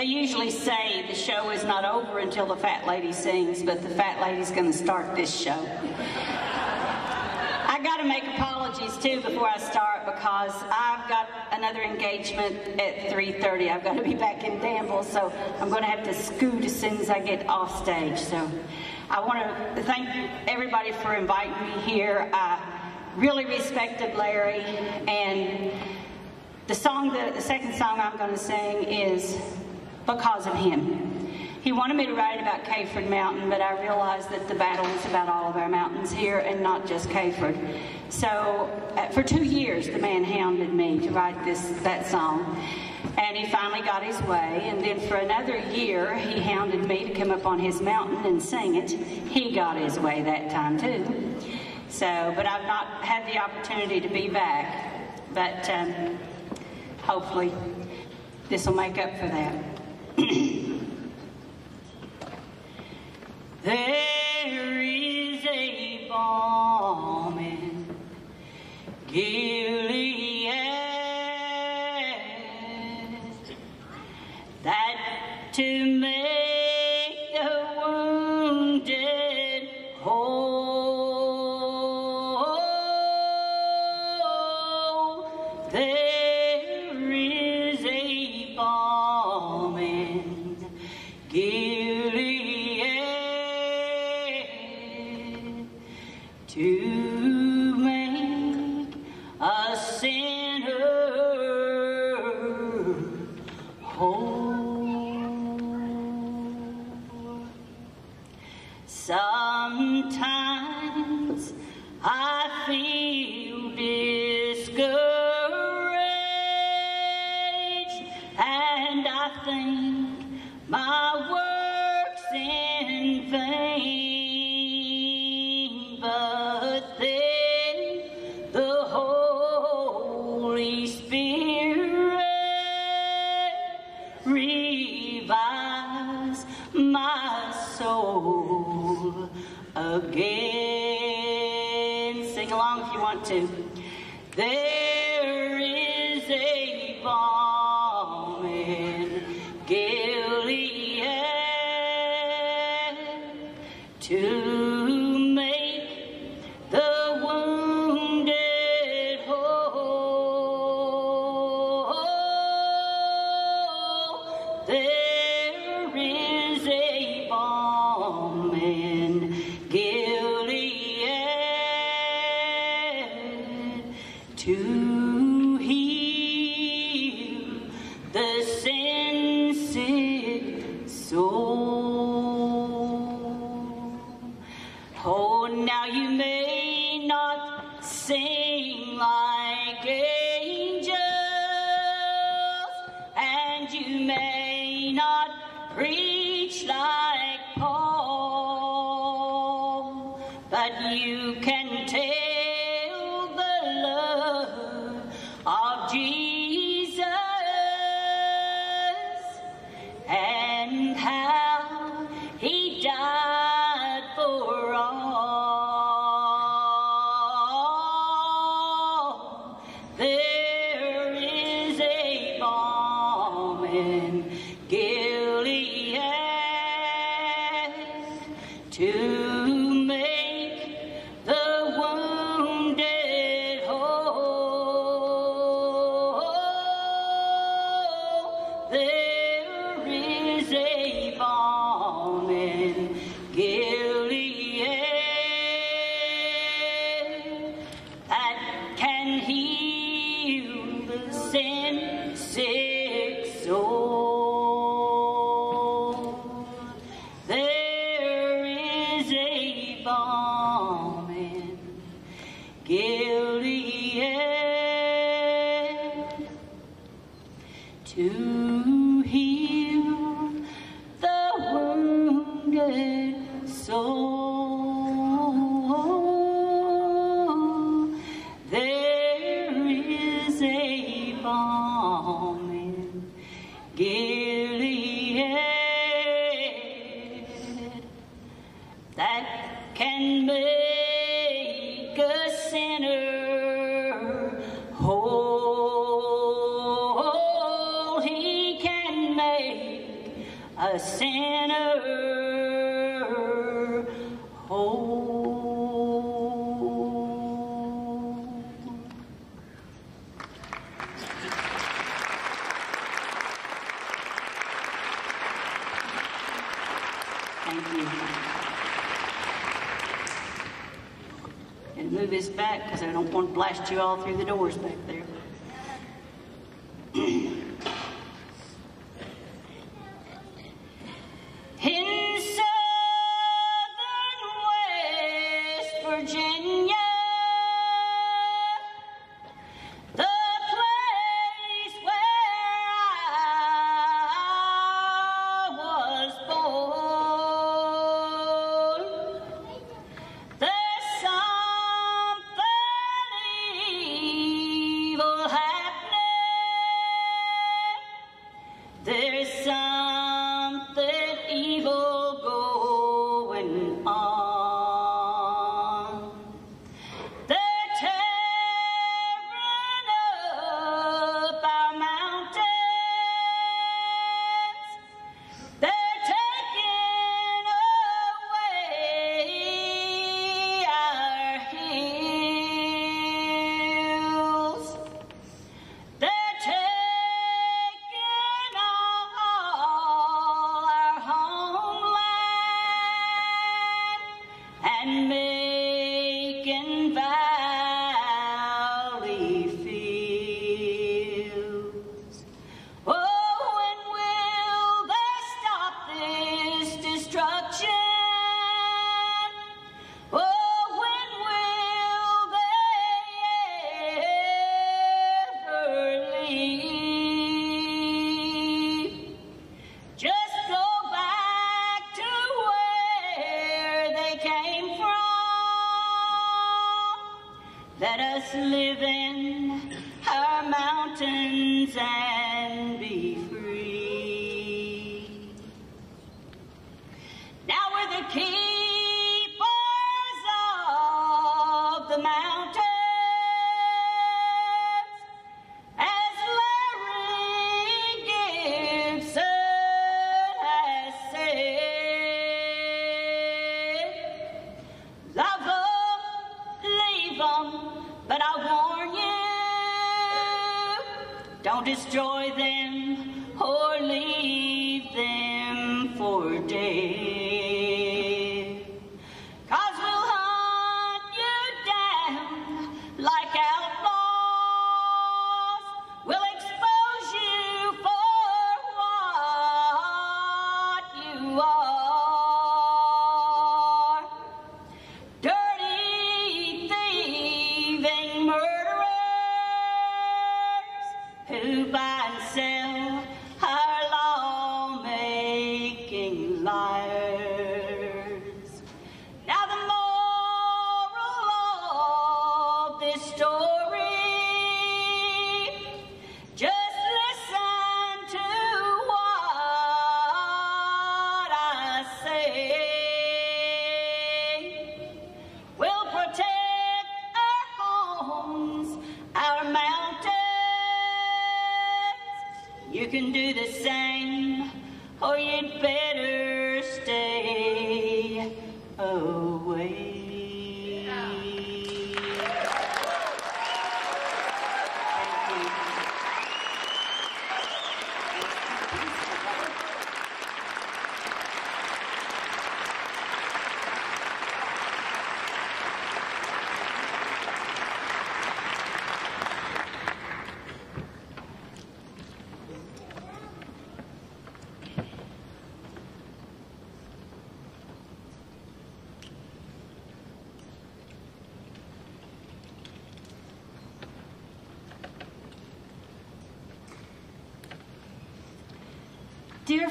They usually say the show is not over until the fat lady sings, but the fat lady's going to start this show. I got to make apologies too before I start because I've got another engagement at 3:30. I've got to be back in Danville, so I'm going to have to scoot as soon as I get off stage. So I want to thank everybody for inviting me here. I really respected Larry, and the song, the, the second song I'm going to sing is because of him. He wanted me to write about Kayford Mountain, but I realized that the battle is about all of our mountains here and not just Kayford. So uh, for two years, the man hounded me to write this that song. And he finally got his way. And then for another year, he hounded me to come up on his mountain and sing it. He got his way that time too. So, but I've not had the opportunity to be back. But um, hopefully, this will make up for that. There is a balm in Gilead that to make the wounded whole. you all through the doors back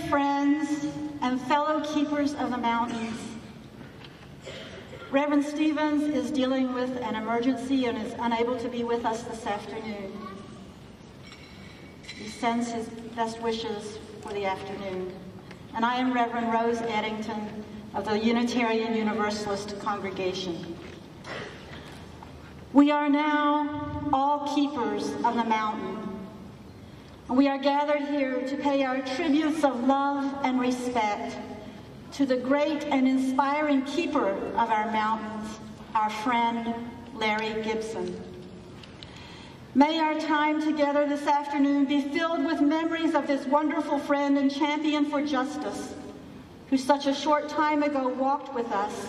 friends and fellow keepers of the mountains, Reverend Stevens is dealing with an emergency and is unable to be with us this afternoon. He sends his best wishes for the afternoon. And I am Reverend Rose Eddington of the Unitarian Universalist Congregation. We are now all keepers of the mountain we are gathered here to pay our tributes of love and respect to the great and inspiring keeper of our mountains, our friend Larry Gibson. May our time together this afternoon be filled with memories of this wonderful friend and champion for justice, who such a short time ago walked with us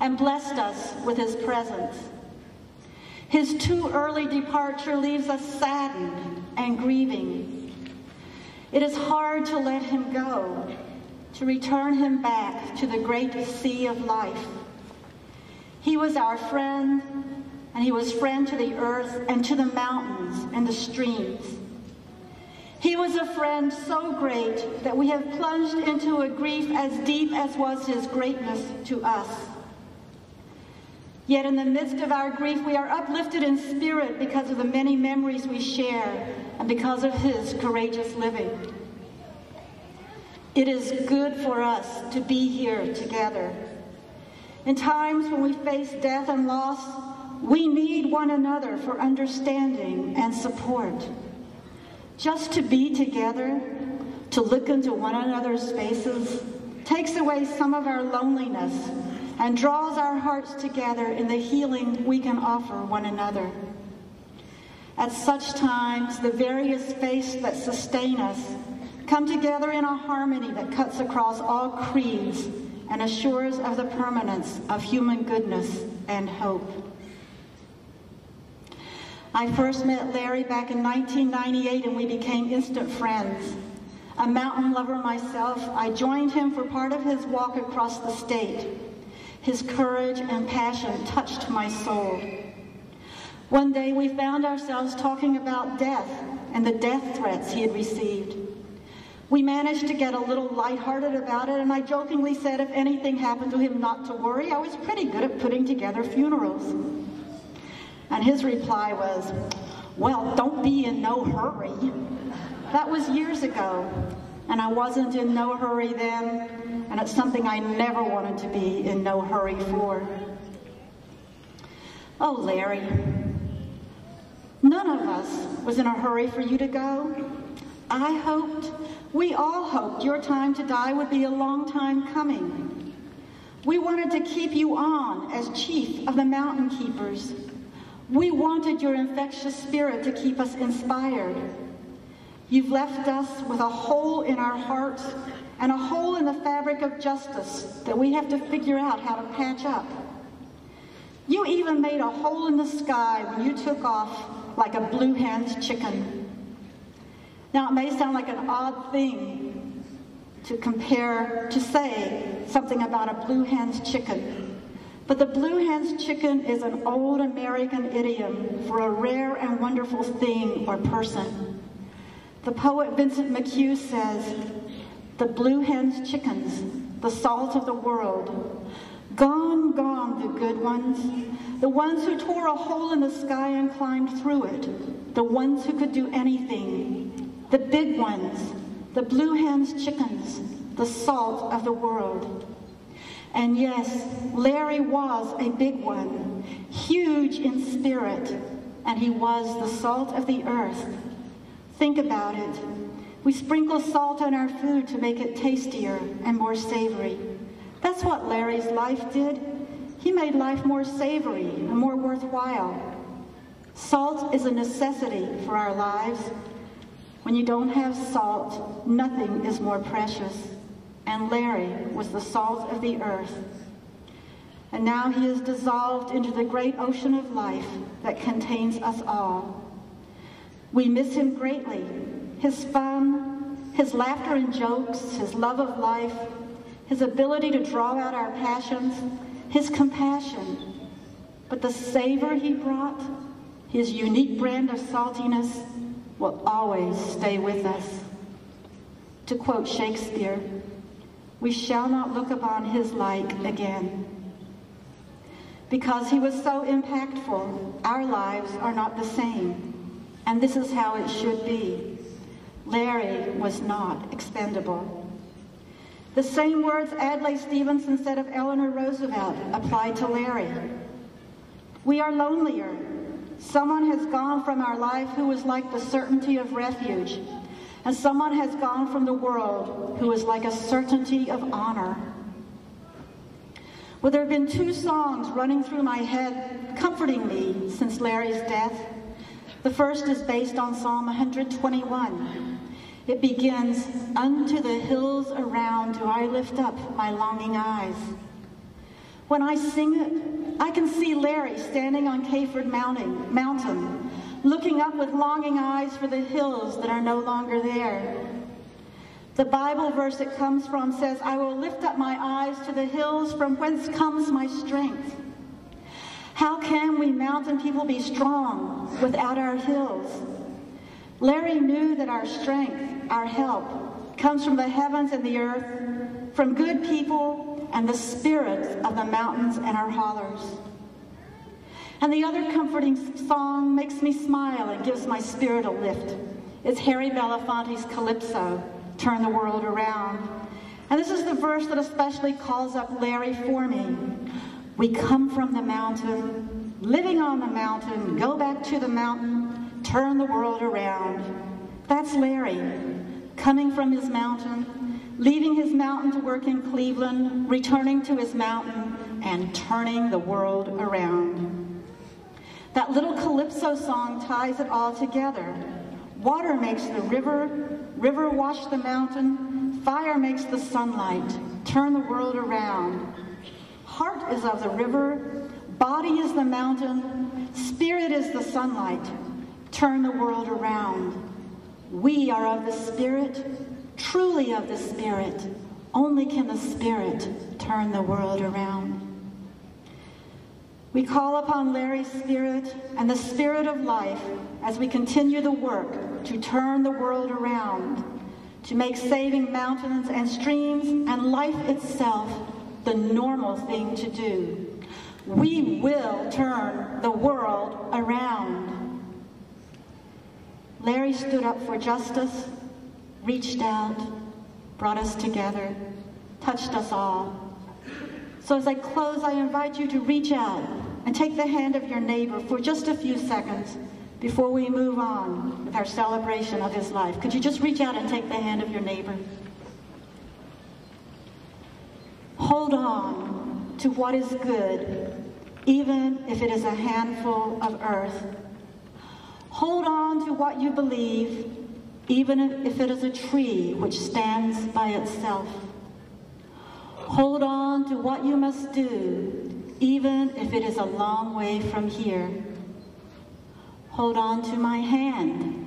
and blessed us with his presence. His too early departure leaves us saddened and grieving. It is hard to let him go, to return him back to the great sea of life. He was our friend, and he was friend to the earth and to the mountains and the streams. He was a friend so great that we have plunged into a grief as deep as was his greatness to us. Yet in the midst of our grief, we are uplifted in spirit because of the many memories we share and because of his courageous living. It is good for us to be here together. In times when we face death and loss, we need one another for understanding and support. Just to be together, to look into one another's faces, takes away some of our loneliness and draws our hearts together in the healing we can offer one another. At such times, the various faiths that sustain us come together in a harmony that cuts across all creeds and assures of the permanence of human goodness and hope. I first met Larry back in 1998 and we became instant friends. A mountain lover myself, I joined him for part of his walk across the state. His courage and passion touched my soul. One day we found ourselves talking about death and the death threats he had received. We managed to get a little lighthearted about it, and I jokingly said if anything happened to him not to worry, I was pretty good at putting together funerals. And his reply was, well, don't be in no hurry. That was years ago, and I wasn't in no hurry then, and it's something I never wanted to be in no hurry for. Oh, Larry, none of us was in a hurry for you to go. I hoped, we all hoped your time to die would be a long time coming. We wanted to keep you on as chief of the mountain keepers. We wanted your infectious spirit to keep us inspired. You've left us with a hole in our hearts and a hole in the fabric of justice that we have to figure out how to patch up. You even made a hole in the sky when you took off like a blue hen's chicken. Now, it may sound like an odd thing to compare, to say something about a blue hen's chicken. But the blue hen's chicken is an old American idiom for a rare and wonderful thing or person. The poet Vincent McHugh says, the blue hen's chickens, the salt of the world. Gone, gone, the good ones, the ones who tore a hole in the sky and climbed through it, the ones who could do anything, the big ones, the blue hen's chickens, the salt of the world. And yes, Larry was a big one, huge in spirit, and he was the salt of the earth. Think about it. We sprinkle salt on our food to make it tastier and more savory. That's what Larry's life did. He made life more savory and more worthwhile. Salt is a necessity for our lives. When you don't have salt, nothing is more precious. And Larry was the salt of the earth. And now he is dissolved into the great ocean of life that contains us all. We miss him greatly. His fun, his laughter and jokes, his love of life, his ability to draw out our passions, his compassion. But the savor he brought, his unique brand of saltiness, will always stay with us. To quote Shakespeare, we shall not look upon his like again. Because he was so impactful, our lives are not the same. And this is how it should be. Larry was not expendable. The same words Adlai Stevenson said of Eleanor Roosevelt applied to Larry. We are lonelier. Someone has gone from our life who was like the certainty of refuge. and someone has gone from the world who is like a certainty of honor. Well, there have been two songs running through my head comforting me since Larry's death. The first is based on Psalm 121. It begins, Unto the hills around do I lift up my longing eyes. When I sing it, I can see Larry standing on Kayford Mountain, mountain looking up with longing eyes for the hills that are no longer there. The Bible verse it comes from says, I will lift up my eyes to the hills from whence comes my strength. How can we mountain people be strong without our hills? Larry knew that our strength, our help, comes from the heavens and the earth, from good people and the spirits of the mountains and our hollers. And the other comforting song makes me smile and gives my spirit a lift. It's Harry Belafonte's Calypso, Turn the World Around. And this is the verse that especially calls up Larry for me. We come from the mountain, living on the mountain, go back to the mountain, turn the world around. That's Larry, coming from his mountain, leaving his mountain to work in Cleveland, returning to his mountain, and turning the world around. That little calypso song ties it all together. Water makes the river, river wash the mountain, fire makes the sunlight, turn the world around. Heart is of the river, body is the mountain, spirit is the sunlight, turn the world around. We are of the spirit, truly of the spirit. Only can the spirit turn the world around. We call upon Larry's spirit and the spirit of life as we continue the work to turn the world around, to make saving mountains and streams and life itself the normal thing to do. We will turn the world around. Larry stood up for justice, reached out, brought us together, touched us all. So as I close, I invite you to reach out and take the hand of your neighbor for just a few seconds before we move on with our celebration of his life. Could you just reach out and take the hand of your neighbor? Hold on to what is good, even if it is a handful of earth. Hold on to what you believe, even if it is a tree which stands by itself. Hold on to what you must do, even if it is a long way from here. Hold on to my hand,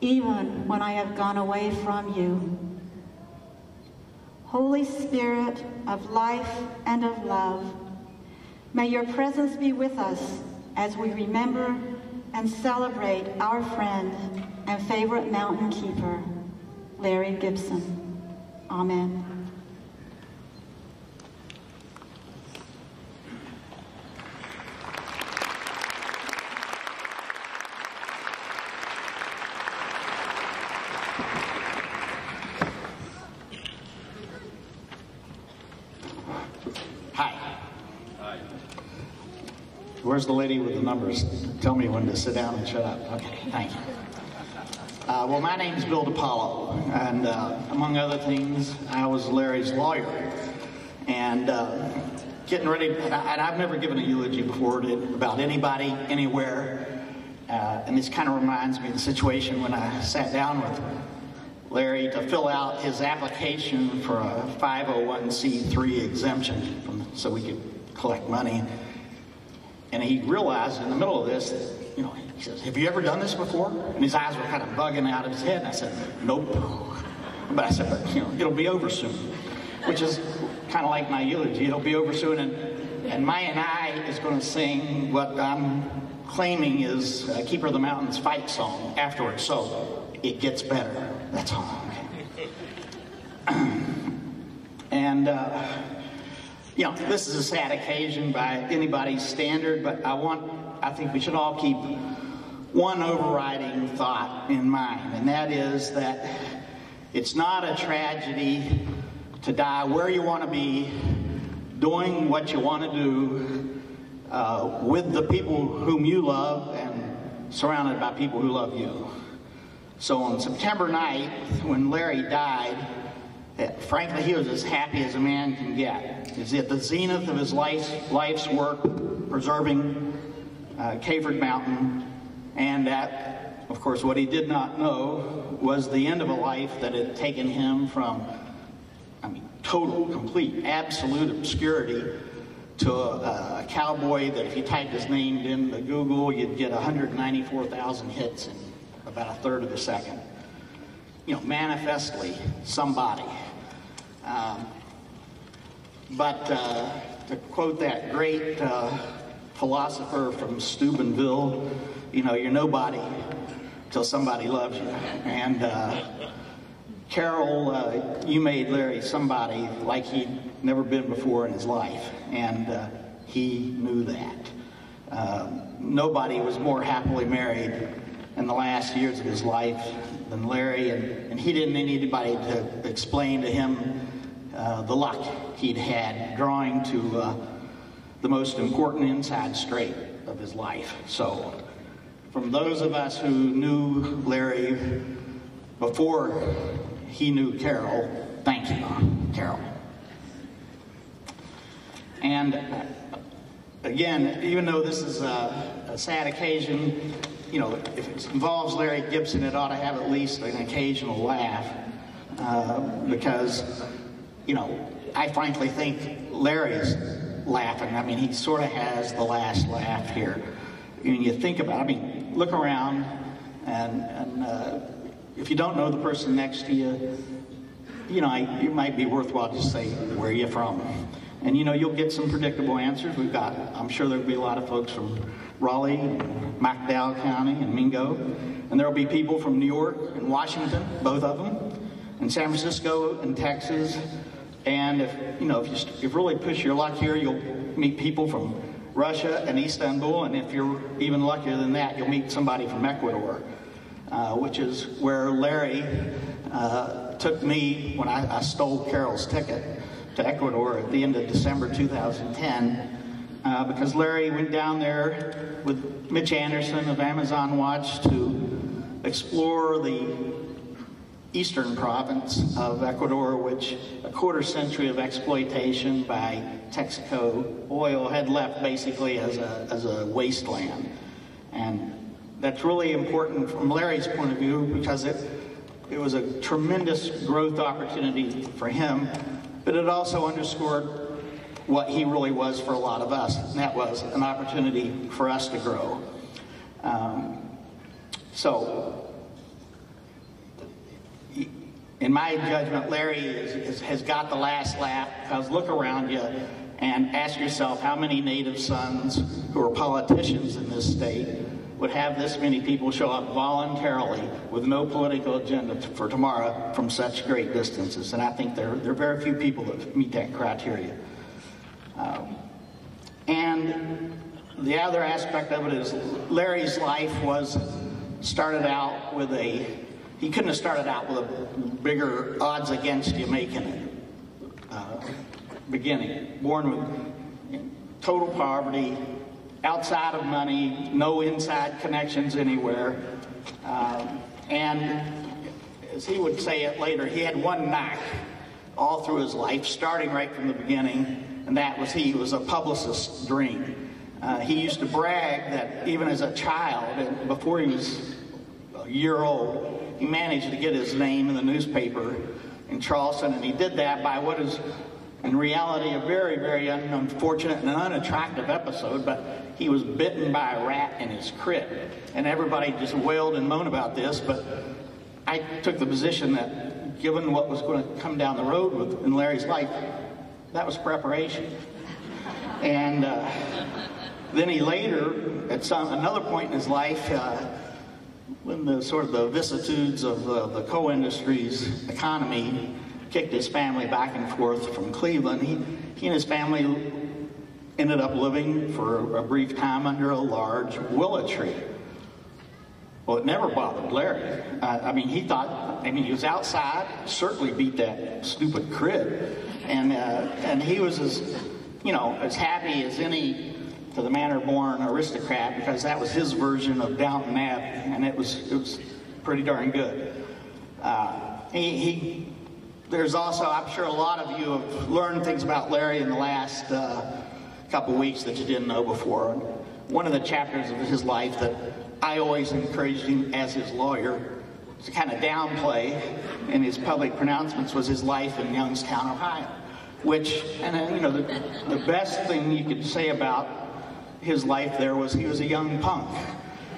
even when I have gone away from you. Holy Spirit of life and of love, may your presence be with us as we remember and celebrate our friend and favorite mountain keeper, Larry Gibson. Amen. Where's the lady with the numbers? Tell me when to sit down and shut up. Okay, thank you. Uh, well, my name is Bill DePaulo, and uh, among other things, I was Larry's lawyer. And uh, getting ready, and, I, have never given a eulogy before to, about anybody, anywhere. Uh, and this kind of reminds me of the situation when I sat down with Larry to fill out his application for a 501c3 exemption from, so we could collect money. And he realized in the middle of this, you know, he says, Have you ever done this before? And his eyes were kind of bugging out of his head. And I said, Nope. But I said, But, you know, it'll be over soon, which is kind of like my eulogy. It'll be over soon. And, and Maya and I is going to sing what I'm claiming is uh, Keeper of the Mountains fight song afterwards. So it gets better. That's all. Okay. and, uh, you know, this is a sad occasion by anybody's standard, but I want, I think we should all keep one overriding thought in mind, and that is that it's not a tragedy to die where you want to be, doing what you want to do, uh, with the people whom you love, and surrounded by people who love you. So on September 9th, when Larry died, eh, frankly, he was as happy as a man can get. He's at the zenith of his life's, life's work, preserving uh, Kayford Mountain, and that, of course, what he did not know was the end of a life that had taken him from, I mean, total, complete, absolute obscurity to a, a cowboy that if you typed his name into Google, you'd get 194,000 hits in about a third of a second. You know, manifestly somebody. Um, but uh, to quote that great uh, philosopher from Steubenville, you know, you're nobody till somebody loves you. And uh, Carol, uh, you made Larry somebody like he'd never been before in his life, and uh, he knew that. Uh, nobody was more happily married in the last years of his life than Larry, and, and he didn't need anybody to explain to him uh, the luck he'd had drawing to uh, the most important inside straight of his life. So, from those of us who knew Larry before he knew Carol, thank you, Carol. And uh, again, even though this is a, a, sad occasion, you know, if it involves Larry Gibson, it ought to have at least an occasional laugh. Uh, because, you know, I frankly think Larry's laughing. I mean, he sort of has the last laugh here. When you think about it, I mean, look around, and, and uh, if you don't know the person next to you, you know, I, it might be worthwhile to say, where are you from? And you know, you'll get some predictable answers. We've got, I'm sure there'll be a lot of folks from Raleigh, McDowell County, and Mingo. And there'll be people from New York and Washington, both of them, and San Francisco and Texas. And if, you know, if you, if you really push your luck here, you'll meet people from Russia and Istanbul. And if you're even luckier than that, you'll meet somebody from Ecuador, uh, which is where Larry uh, took me when I, I stole Carol's ticket to Ecuador at the end of December 2010 uh, because Larry went down there with Mitch Anderson of Amazon Watch to explore the eastern province of Ecuador, which a quarter century of exploitation by Texaco oil had left basically as a, as a wasteland. And that's really important from Larry's point of view because it, it was a tremendous growth opportunity for him but it also underscored what he really was for a lot of us, and that was an opportunity for us to grow. Um, so, in my judgment, Larry is, is, has got the last laugh because look around you and ask yourself how many native sons who are politicians in this state would have this many people show up voluntarily with no political agenda for tomorrow from such great distances. And I think there, there are very few people that meet that criteria. Um, and the other aspect of it is Larry's life was started out with a, he couldn't have started out with a bigger odds against you making it uh, beginning. Born with total poverty, outside of money, no inside connections anywhere. Um, and as he would say it later, he had one knack all through his life, starting right from the beginning, and that was he was a publicist's dream. Uh, he used to brag that even as a child, before he was a year old, he managed to get his name in the newspaper in Charleston, and he did that by what is in reality a very, very unfortunate and unattractive episode, but he was bitten by a rat in his crib. And everybody just wailed and moaned about this, but I took the position that given what was going to come down the road with, in Larry's life, that was preparation. And uh, then he later, at some another point in his life, uh, when the sort of the vicissitudes of uh, the coal industry's economy kicked his family back and forth from Cleveland, he, he and his family ended up living for a brief time under a large willow tree. Well, it never bothered Larry. I mean, he thought, I mean, he was outside, certainly beat that stupid crib. And, uh, and he was as, you know, as happy as any to the manor born aristocrat because that was his version of Downton Abbey. And it was, it was pretty darn good. Uh, he, he, there's also, I'm sure a lot of you have learned things about Larry in the last uh, couple weeks that you didn't know before. One of the chapters of his life that I always encouraged him as his lawyer to kind of downplay in his public pronouncements was his life in Youngstown, Ohio. Which, and uh, you know, the, the best thing you could say about his life there was he was a young punk.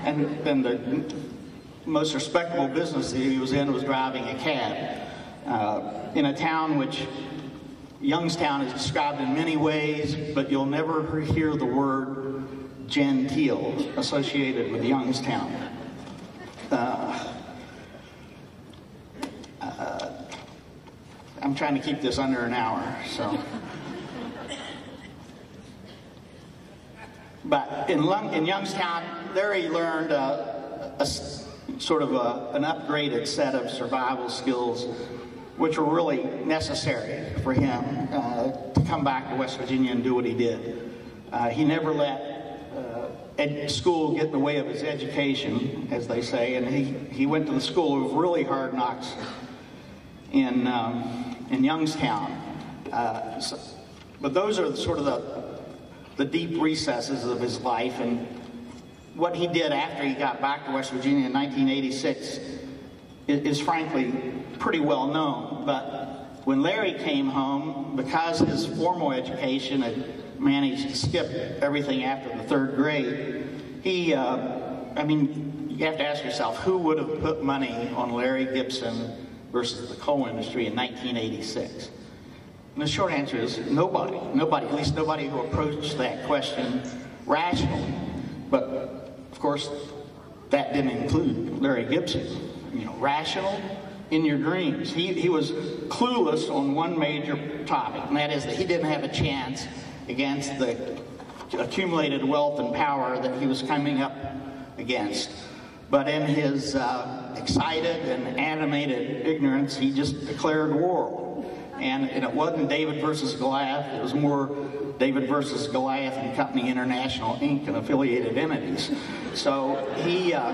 And, and the most respectable business that he was in was driving a cab uh, in a town which Youngstown is described in many ways, but you'll never hear the word genteel associated with Youngstown. Uh, uh, I'm trying to keep this under an hour, so. But in, in Youngstown, there he learned uh, a, sort of a, an upgraded set of survival skills, which were really necessary for him uh, to come back to West Virginia and do what he did. Uh, he never let uh, ed- school get in the way of his education, as they say, and he, he went to the school of really hard knocks in, um, in Youngstown. Uh, so, but those are sort of the, the deep recesses of his life. And what he did after he got back to West Virginia in 1986 is, frankly pretty well known. But when Larry came home, because his formal education had managed to skip everything after the third grade, he, uh, I mean, you have to ask yourself who would have put money on Larry Gibson versus the coal industry in 1986? And the short answer is nobody. Nobody, at least nobody who approached that question rationally. But of course, that didn't include Larry Gibson. You know, rational in your dreams. He, he was clueless on one major topic, and that is that he didn't have a chance against the accumulated wealth and power that he was coming up against. But in his uh, excited and animated ignorance, he just declared war. And, and, it wasn't David versus Goliath, it was more David versus Goliath and Company International Inc. and affiliated entities. So he, uh,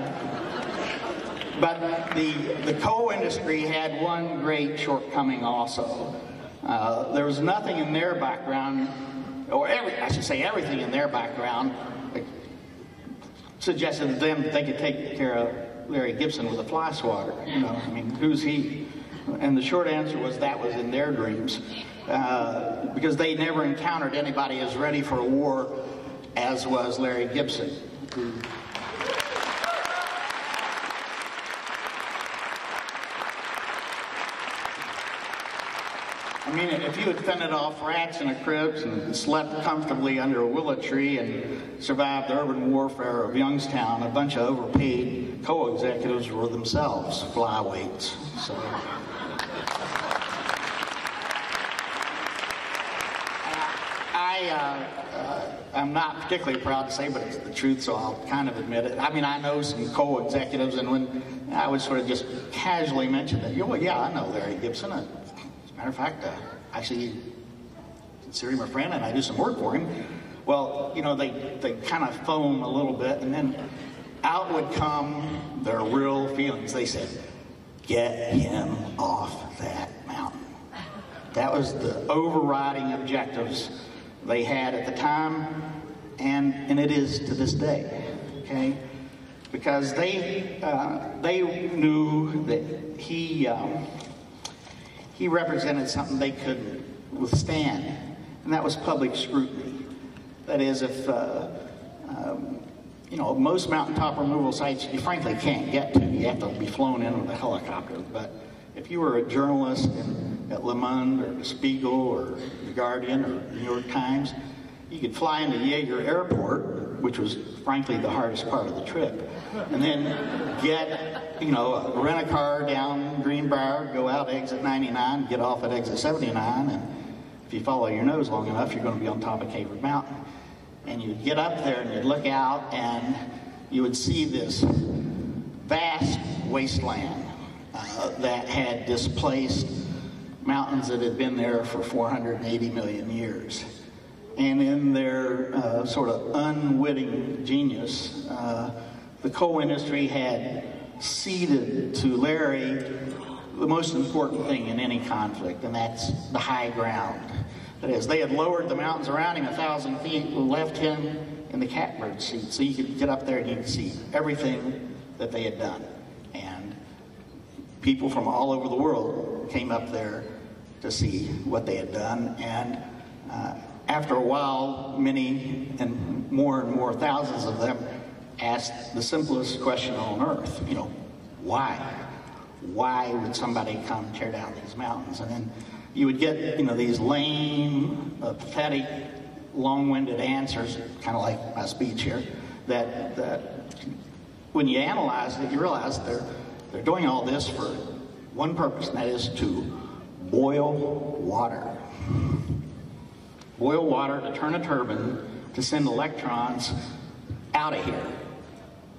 but the, the coal industry had one great shortcoming also. Uh, there was nothing in their background, or every, I should say everything in their background, suggested to them that they could take care of Larry Gibson with a fly swatter. You know, I mean, who's he? And the short answer was that was in their dreams, uh, because they never encountered anybody as ready for a war as was Larry Gibson. I mean, if you had fended off rats in a cribs and slept comfortably under a willow tree and survived the urban warfare of Youngstown, a bunch of overpaid co-executives were themselves flyweights. So. I, uh, uh, I'm not particularly proud to say, but it's the truth, so I'll kind of admit it. I mean, I know some co-executives, and when I would sort of just casually mention that, you know, yeah, I know Larry Gibson. As a matter of fact, uh, actually consider him a friend, and I do some work for him. Well, you know, they, they kind of foam a little bit, and then out would come their real feelings. They said, get him off that mountain. That was the overriding objectives they had at the time, and, and it is to this day, okay? Because they, uh, they knew that he, um, he represented something they couldn't withstand, and that was public scrutiny. That is, if, uh, um, you know, most mountaintop removal sites you frankly can't get to. You have to be flown in with a helicopter. But if you were a journalist at Le Monde or Spiegel or the Guardian or New York Times, you could fly into Yeager Airport, which was frankly the hardest part of the trip, and then get, you know, rent a car down Greenbrier, go out exit 99, get off at exit 79, and if you follow your nose long enough, you're going to be on top of Cape Mountain. And you'd get up there and you'd look out and you would see this vast wasteland uh, that had displaced mountains that had been there for 480 million years. And in their uh, sort of unwitting genius, uh, the coal industry had ceded to Larry the most important thing in any conflict, and that's the high ground. That is, they had lowered the mountains around him a thousand feet, left him in the catbird seat, so you could get up there and you could see everything that they had done. People from all over the world came up there to see what they had done. And uh, after a while, many and more and more thousands of them asked the simplest question on earth, you know, why? Why would somebody come tear down these mountains? And then you would get, you know, these lame, uh, pathetic, long-winded answers, kind of like my speech here, that, that when you analyze it, you realize they're, they're doing all this for one purpose, and that is to boil water. Boil water to turn a turbine to send electrons out of here.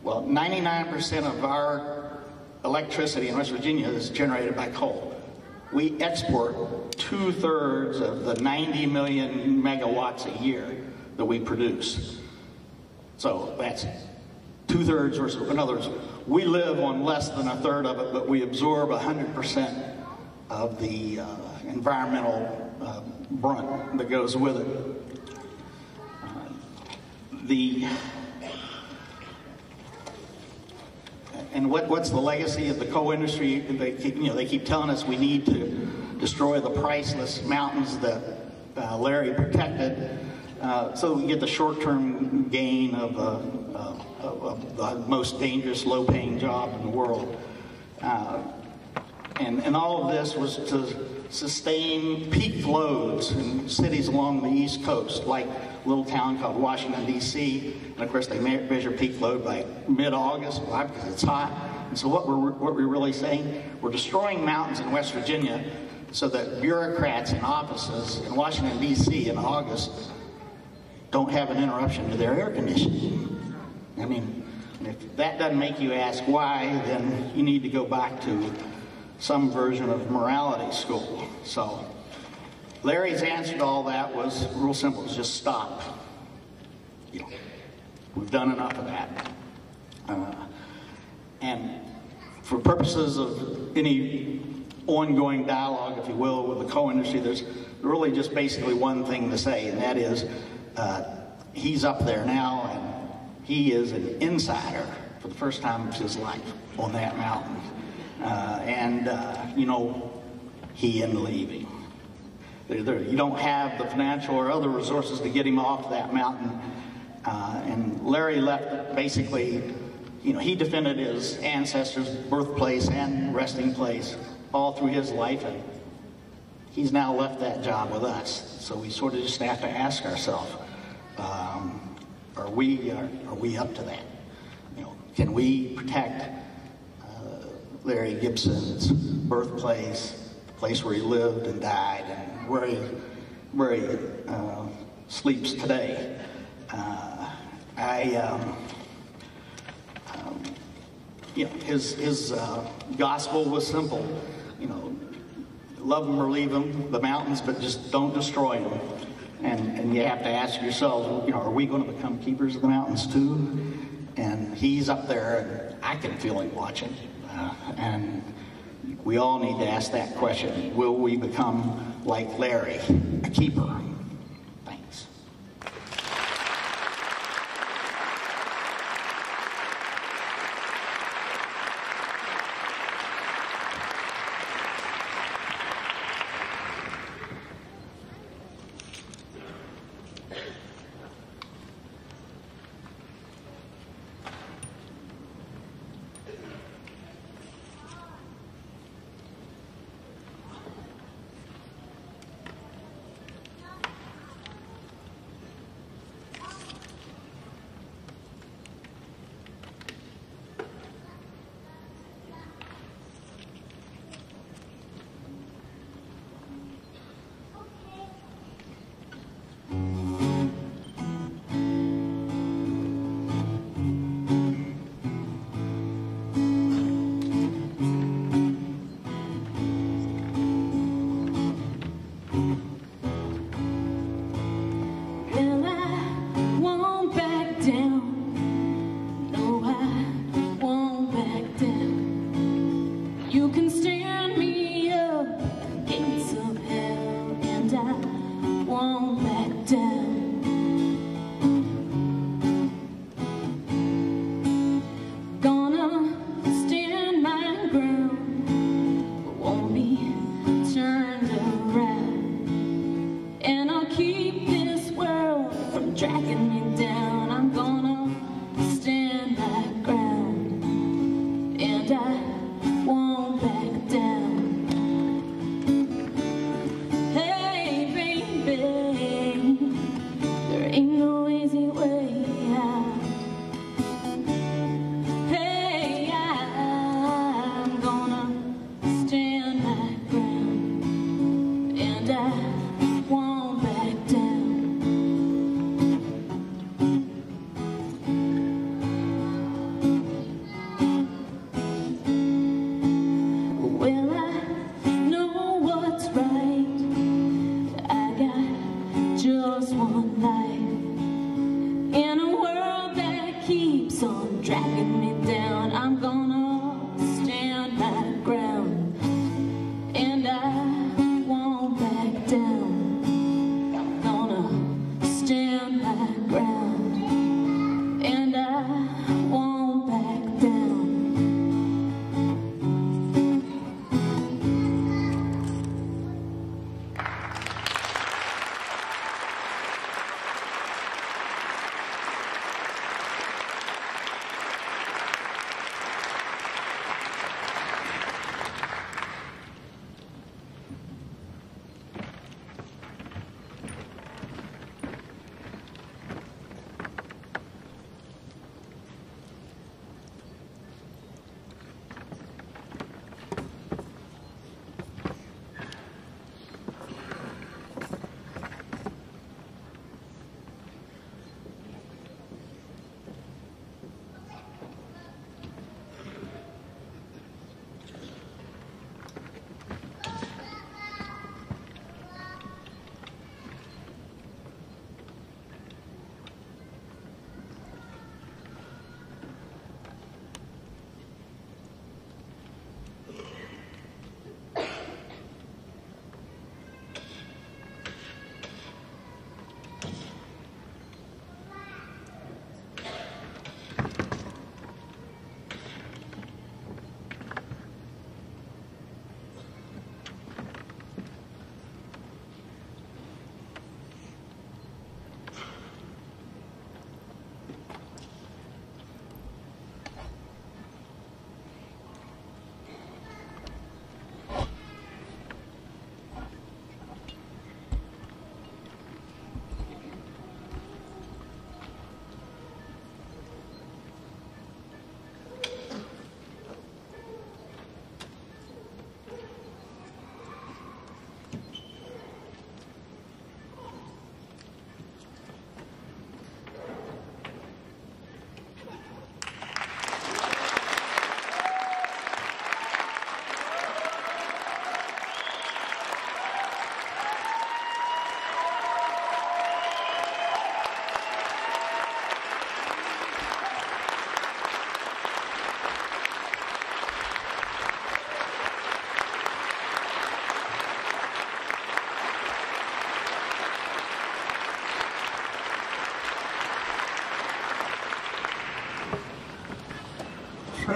Well, 99% of our electricity in West Virginia is generated by coal. We export two thirds of the 90 million megawatts a year that we produce. So that's two thirds, or in other words, we live on less than a third of it, but we absorb 100% of the uh, environmental uh, brunt that goes with it. Uh, the and what, what's the legacy of the coal industry? They keep, you know, they keep telling us we need to destroy the priceless mountains that uh, Larry protected, uh, so we get the short-term gain of, uh, the most dangerous, low-paying job in the world. Uh, and, and all of this was to sustain peak loads in cities along the East Coast, like a little town called Washington, D.C. And of course, they measure peak load by mid-August. Why? Because it's hot. And so what we're, what we're really saying, we're destroying mountains in West Virginia so that bureaucrats in offices in Washington, D.C. in August don't have an interruption to their air conditioning. I mean, if that doesn't make you ask why, then you need to go back to some version of morality school. So Larry's answer to all that was real simple, just stop. You know, we've done enough of that. Uh, and for purposes of any ongoing dialogue, if you will, with the coal industry, there's really just basically one thing to say, and that is uh, he's up there now, and he is an insider for the first time of his life on that mountain. Uh, and, uh, you know, he ended leaving. you don't have the financial or other resources to get him off that mountain. Uh, and Larry left basically, you know, he defended his ancestors' birthplace and resting place all through his life. And he's now left that job with us. So we sort of just have to ask ourselves, um, are we are, are, we up to that? You know, can we protect Larry Gibson's birthplace, the place where he lived and died, and where he, where he uh, sleeps today. Uh, I, um, um, you know, his, his uh, gospel was simple. You know, love them or leave them, the mountains, but just don't destroy them. And, and you have to ask yourselves, you know, are we going to become keepers of the mountains too? And he's up there, and I can feel him watching. Uh, and we all need to ask that question. Will we become like Larry, a keeper?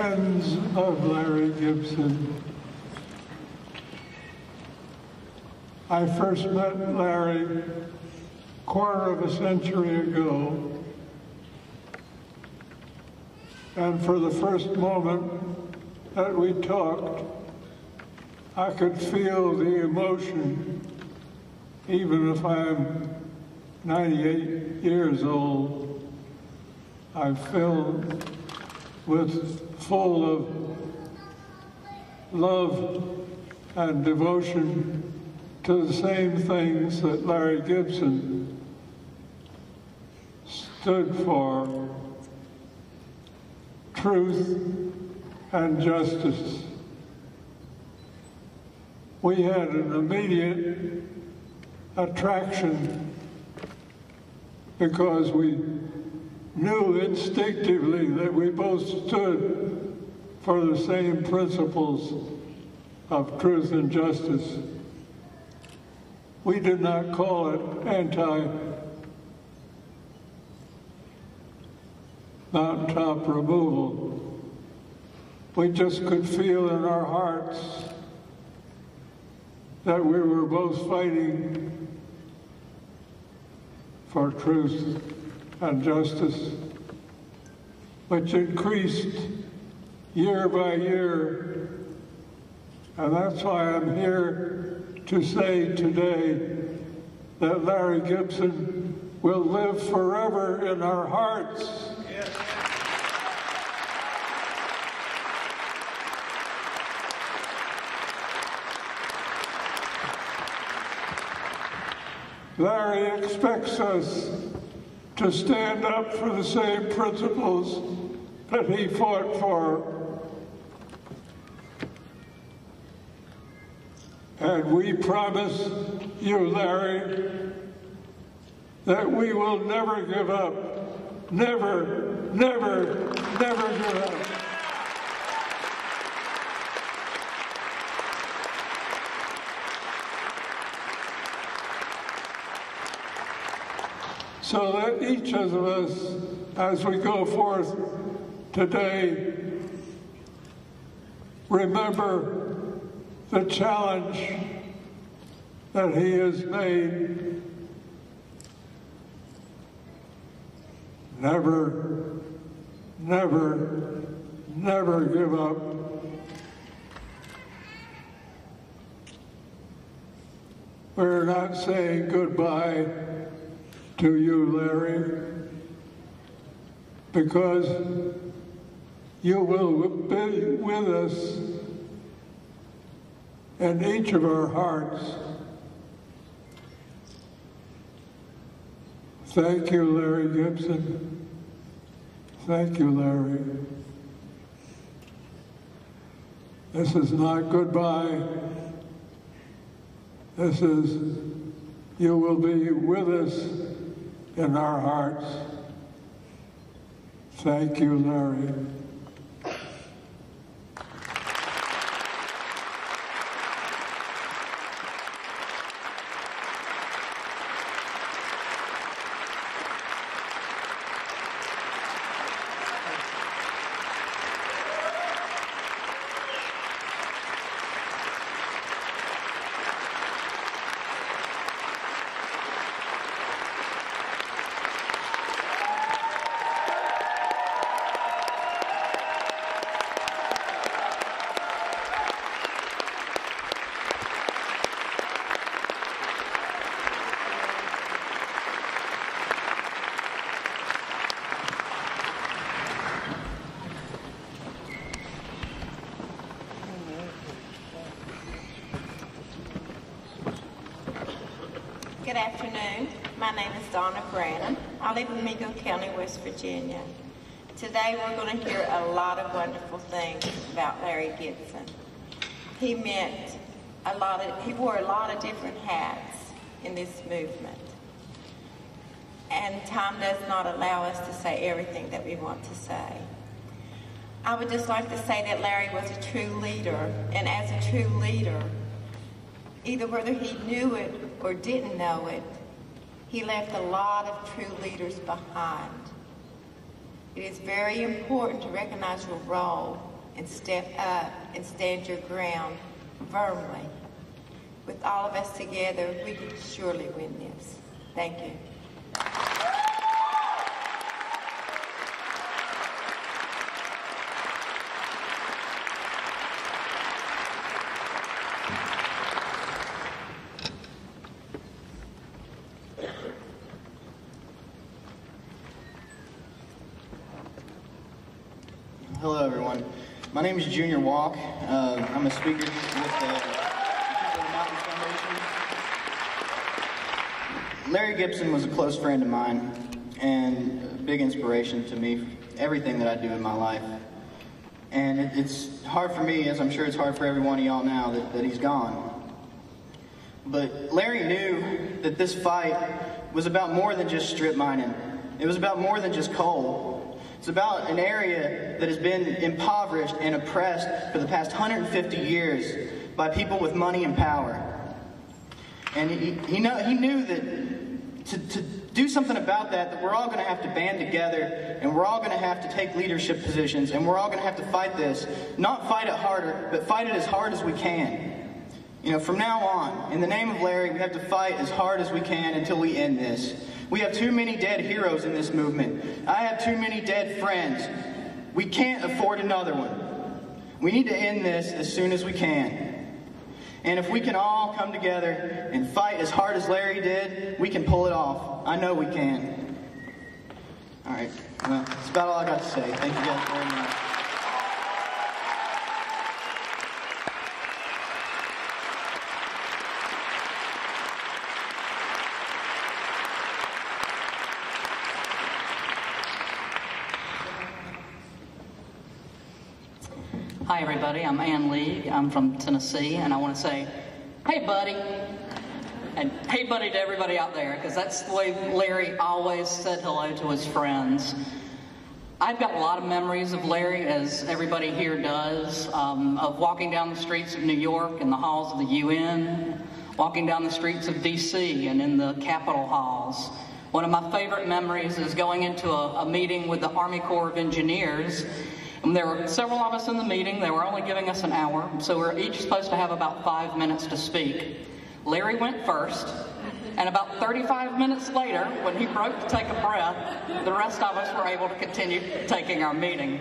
Friends of Larry Gibson. I first met Larry quarter of a century ago. And for the first moment that we talked, I could feel the emotion, even if I'm 98 years old. I'm filled with full of love and devotion to the same things that Larry Gibson stood for truth and justice. We had an immediate attraction because we knew instinctively that we both stood for the same principles of truth and justice. we did not call it anti mountaintop removal. We just could feel in our hearts that we were both fighting for truth and justice, which increased year by year. And that's why I'm here to say today that Larry Gibson will live forever in our hearts. Larry expects us to stand up for the same principles that he fought for. And we promise you, Larry, that we will never give up. Never, never, never give up. So that each of us, as we go forth today, remember the challenge that he has made. Never, never, never give up. We're not saying goodbye to you, Larry, because you will be with us in each of our hearts. Thank you, Larry Gibson. Thank you, Larry. This is not goodbye. This is, you will be with us in our hearts. Thank you, Larry. Good afternoon. My name is Donna Branham. I live in Mingo County, West Virginia. Today we're going to hear a lot of wonderful things about Larry Gibson. He meant a lot of, he wore a lot of different hats in this movement. And time does not allow us to say everything that we want to say. I would just like to say that Larry was a true leader, and as a true leader, either whether he knew it or didn't know it, he left a lot of true leaders behind. It is very important to recognize your role and step up and stand your ground firmly. With all of us together, we can surely win this. Thank you. Hello, everyone. My name is Junior Walk. Uh, I'm a speaker with the Mountain Foundation. Larry Gibson was a close friend of mine and a big inspiration to me, everything that I do in my life. And it, it's hard for me, as I'm sure it's hard for every one of y'all now, that, that he's gone. But Larry knew that this fight was about more than just strip mining. It was about more than just coal. It's about an area that has been impoverished and oppressed for the past 150 years by people with money and power. And he, he, know, he knew that to, to do something about that, that we're all going to have to band together and we're all going to have to take leadership positions and we're all going to have to fight this. Not fight it harder, but fight it as hard as we can. You know, from now on, in the name of Larry, we have to fight as hard as we can until we end this. We have too many dead heroes in this movement. I have too many dead friends. We can't afford another one. We need to end this as soon as we can. And if we can all come together and fight as hard as Larry did, we can pull it off. I know we can. All right. Well, that's about all I got to say. Thank you guys very much. Hi, everybody. I'm Ann Lee. I'm from Tennessee, and I want to say, hey, buddy. And hey, buddy, to everybody out there, because that's the way Larry always said hello to his friends. I've got a lot of memories of Larry, as everybody here does, um, of walking down the streets of New York in the halls of the UN, walking down the streets of DC and in the Capitol halls. One of my favorite memories is going into a, a meeting with the Army Corps of Engineers there were several of us in the meeting. They were only giving us an hour, so we are each supposed to have about five minutes to speak. Larry went first, and about 35 minutes later, when he broke to take a breath, the rest of us were able to continue taking our meeting.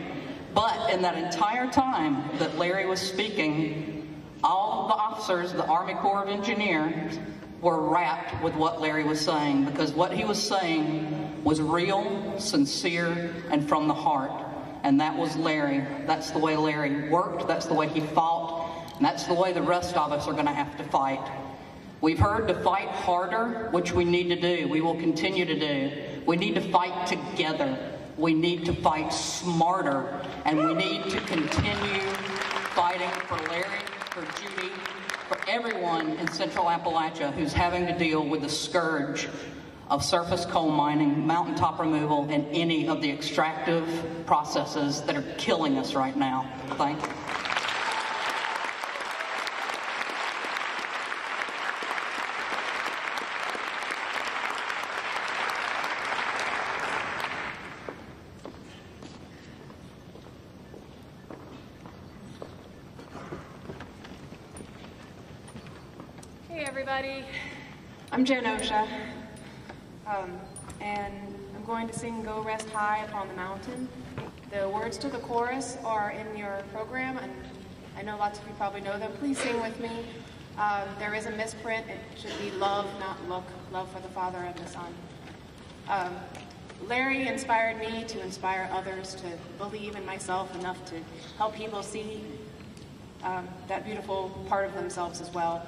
But in that entire time that Larry was speaking, all the officers the Army Corps of Engineers were wrapped with what Larry was saying because what he was saying was real, sincere, and from the heart and that was Larry. That's the way Larry worked, that's the way he fought, and that's the way the rest of us are going to have to fight. We've heard to fight harder, which we need to do. We will continue to do. We need to fight together. We need to fight smarter, and we need to continue fighting for Larry, for Judy, for everyone in Central Appalachia who's having to deal with the scourge of surface coal mining, mountaintop removal, and any of the extractive processes that are killing us right now. Thank you. Hey everybody, I'm Jen Osha. Um, and I'm going to sing Go Rest High Upon the Mountain. The words to the chorus are in your program, and I know lots of you probably know them. Please sing with me. Um, there is a misprint. It should be love, not look. Love for the Father and the Son. Um, Larry inspired me to inspire others to believe in myself enough to help people see um, that beautiful part of themselves as well.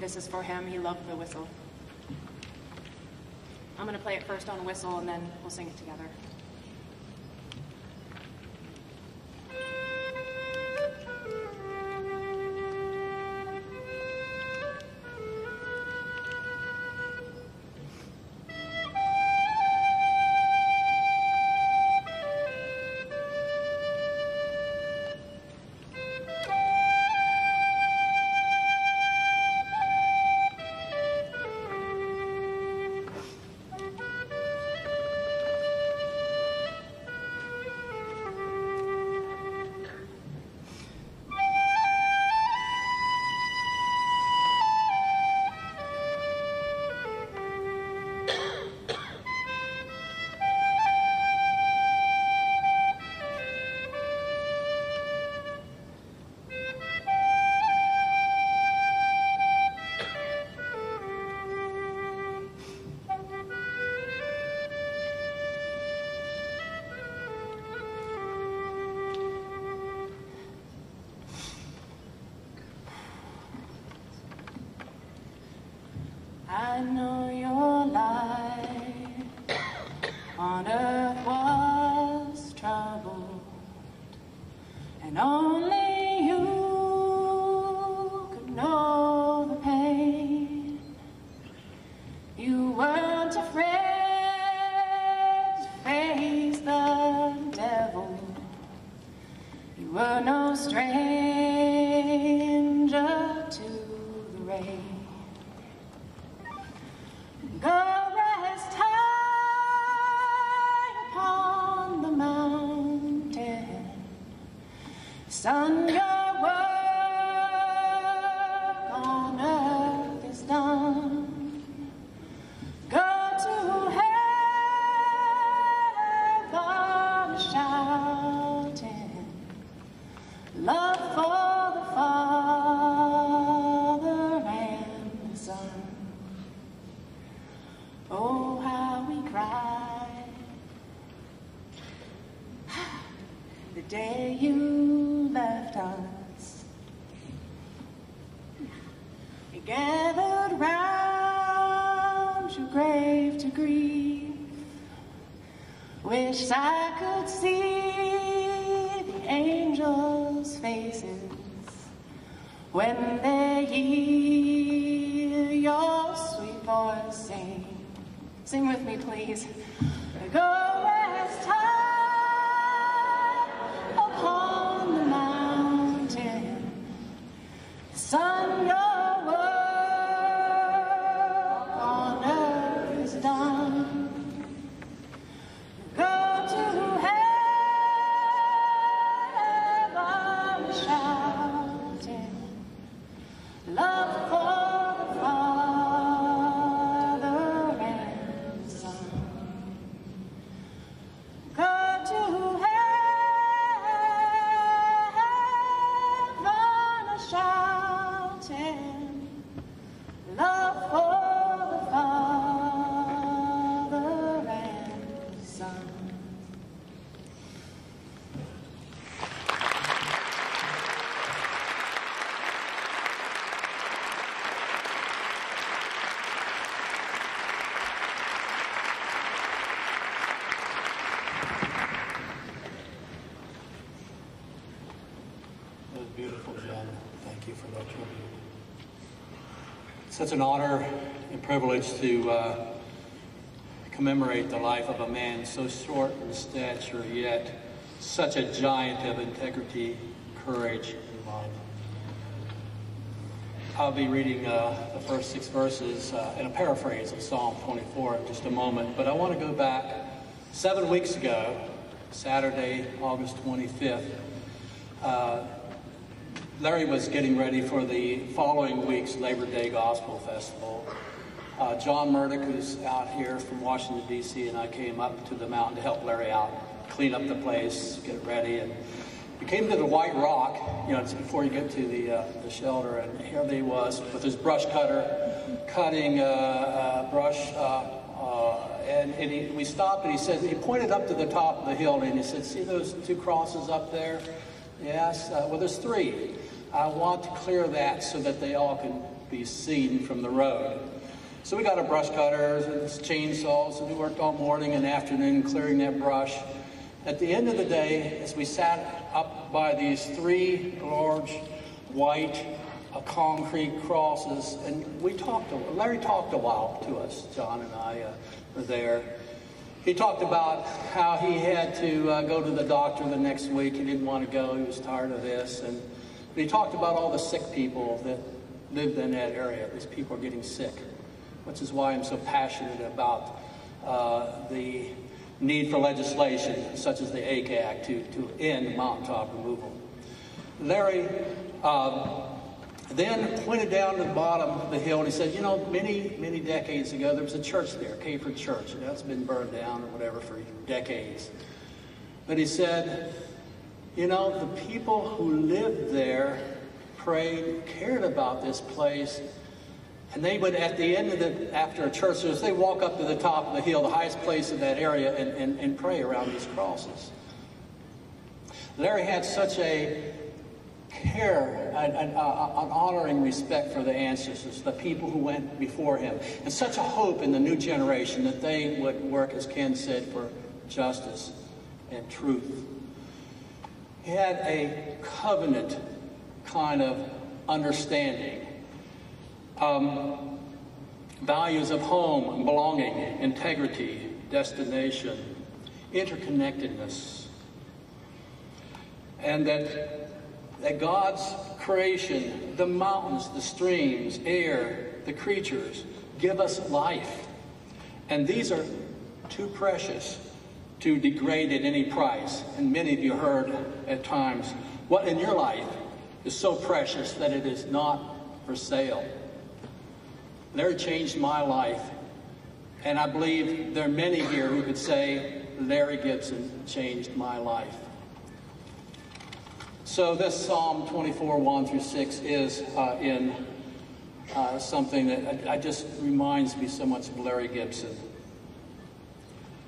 This is for him. He loved the whistle. I'm going to play it first on a whistle and then we'll sing it together. I know Wish I could see the angels' faces when they hear your sweet voice sing. Sing with me, please. Such an honor and privilege to uh, commemorate the life of a man so short in stature, yet such a giant of integrity, courage, and love. I'll be reading uh, the first six verses uh, in a paraphrase of Psalm 24 in just a moment, but I want to go back seven weeks ago, Saturday, August 25th. Uh, Larry was getting ready for the following week's Labor Day Gospel Festival. Uh, John Murdoch, who's out here from Washington, D.C., and I came up to the mountain to help Larry out, clean up the place, get it ready. And we came to the White Rock, you know, it's before you get to the, uh, the shelter, and here he was with his brush cutter, cutting uh, uh, brush. Uh, uh, and and he, we stopped, and he said, he pointed up to the top of the hill, and he said, see those two crosses up there? Yes, well, there's three. I want to clear that so that they all can be seen from the road. So we got our brush cutters and chainsaws, and we worked all morning and afternoon clearing that brush. At the end of the day, as we sat up by these three large white uh, concrete crosses, and we talked, a, Larry talked a while to us, John and I uh, were there. He talked about how he had to uh, go to the doctor the next week. He didn't want to go. He was tired of this. And he talked about all the sick people that lived in that area. These people are getting sick, which is why I'm so passionate about uh, the need for legislation such as the ACHE Act to, to end mountaintop removal. Larry um, then pointed down to the bottom of the hill and he said, you know, many, many decades ago, there was a church there, Capert Church. Know, it's been burned down or whatever for decades. But he said, you know, the people who lived there prayed, cared about this place, and they would, at the end of the, after a church service, they walk up to the top of the hill, the highest place in that area, and, and, and pray around these crosses. Larry had such a care, an, an, an honoring respect for the ancestors, the people who went before him, and such a hope in the new generation that they would work, as Ken said, for justice and truth. He had a covenant kind of understanding. Um, values of home, belonging, integrity, destination, interconnectedness. And that, that God's creation, the mountains, the streams, air, the creatures, give us life. And these are too precious to degrade at any price. And many of you heard at times What in your life is so precious that it is not for sale? Larry changed my life, and I believe there are many here who could say, Larry Gibson changed my life. So this Psalm 24, 1 through 6 is uh, in uh, something that I, I just reminds me so much of Larry Gibson.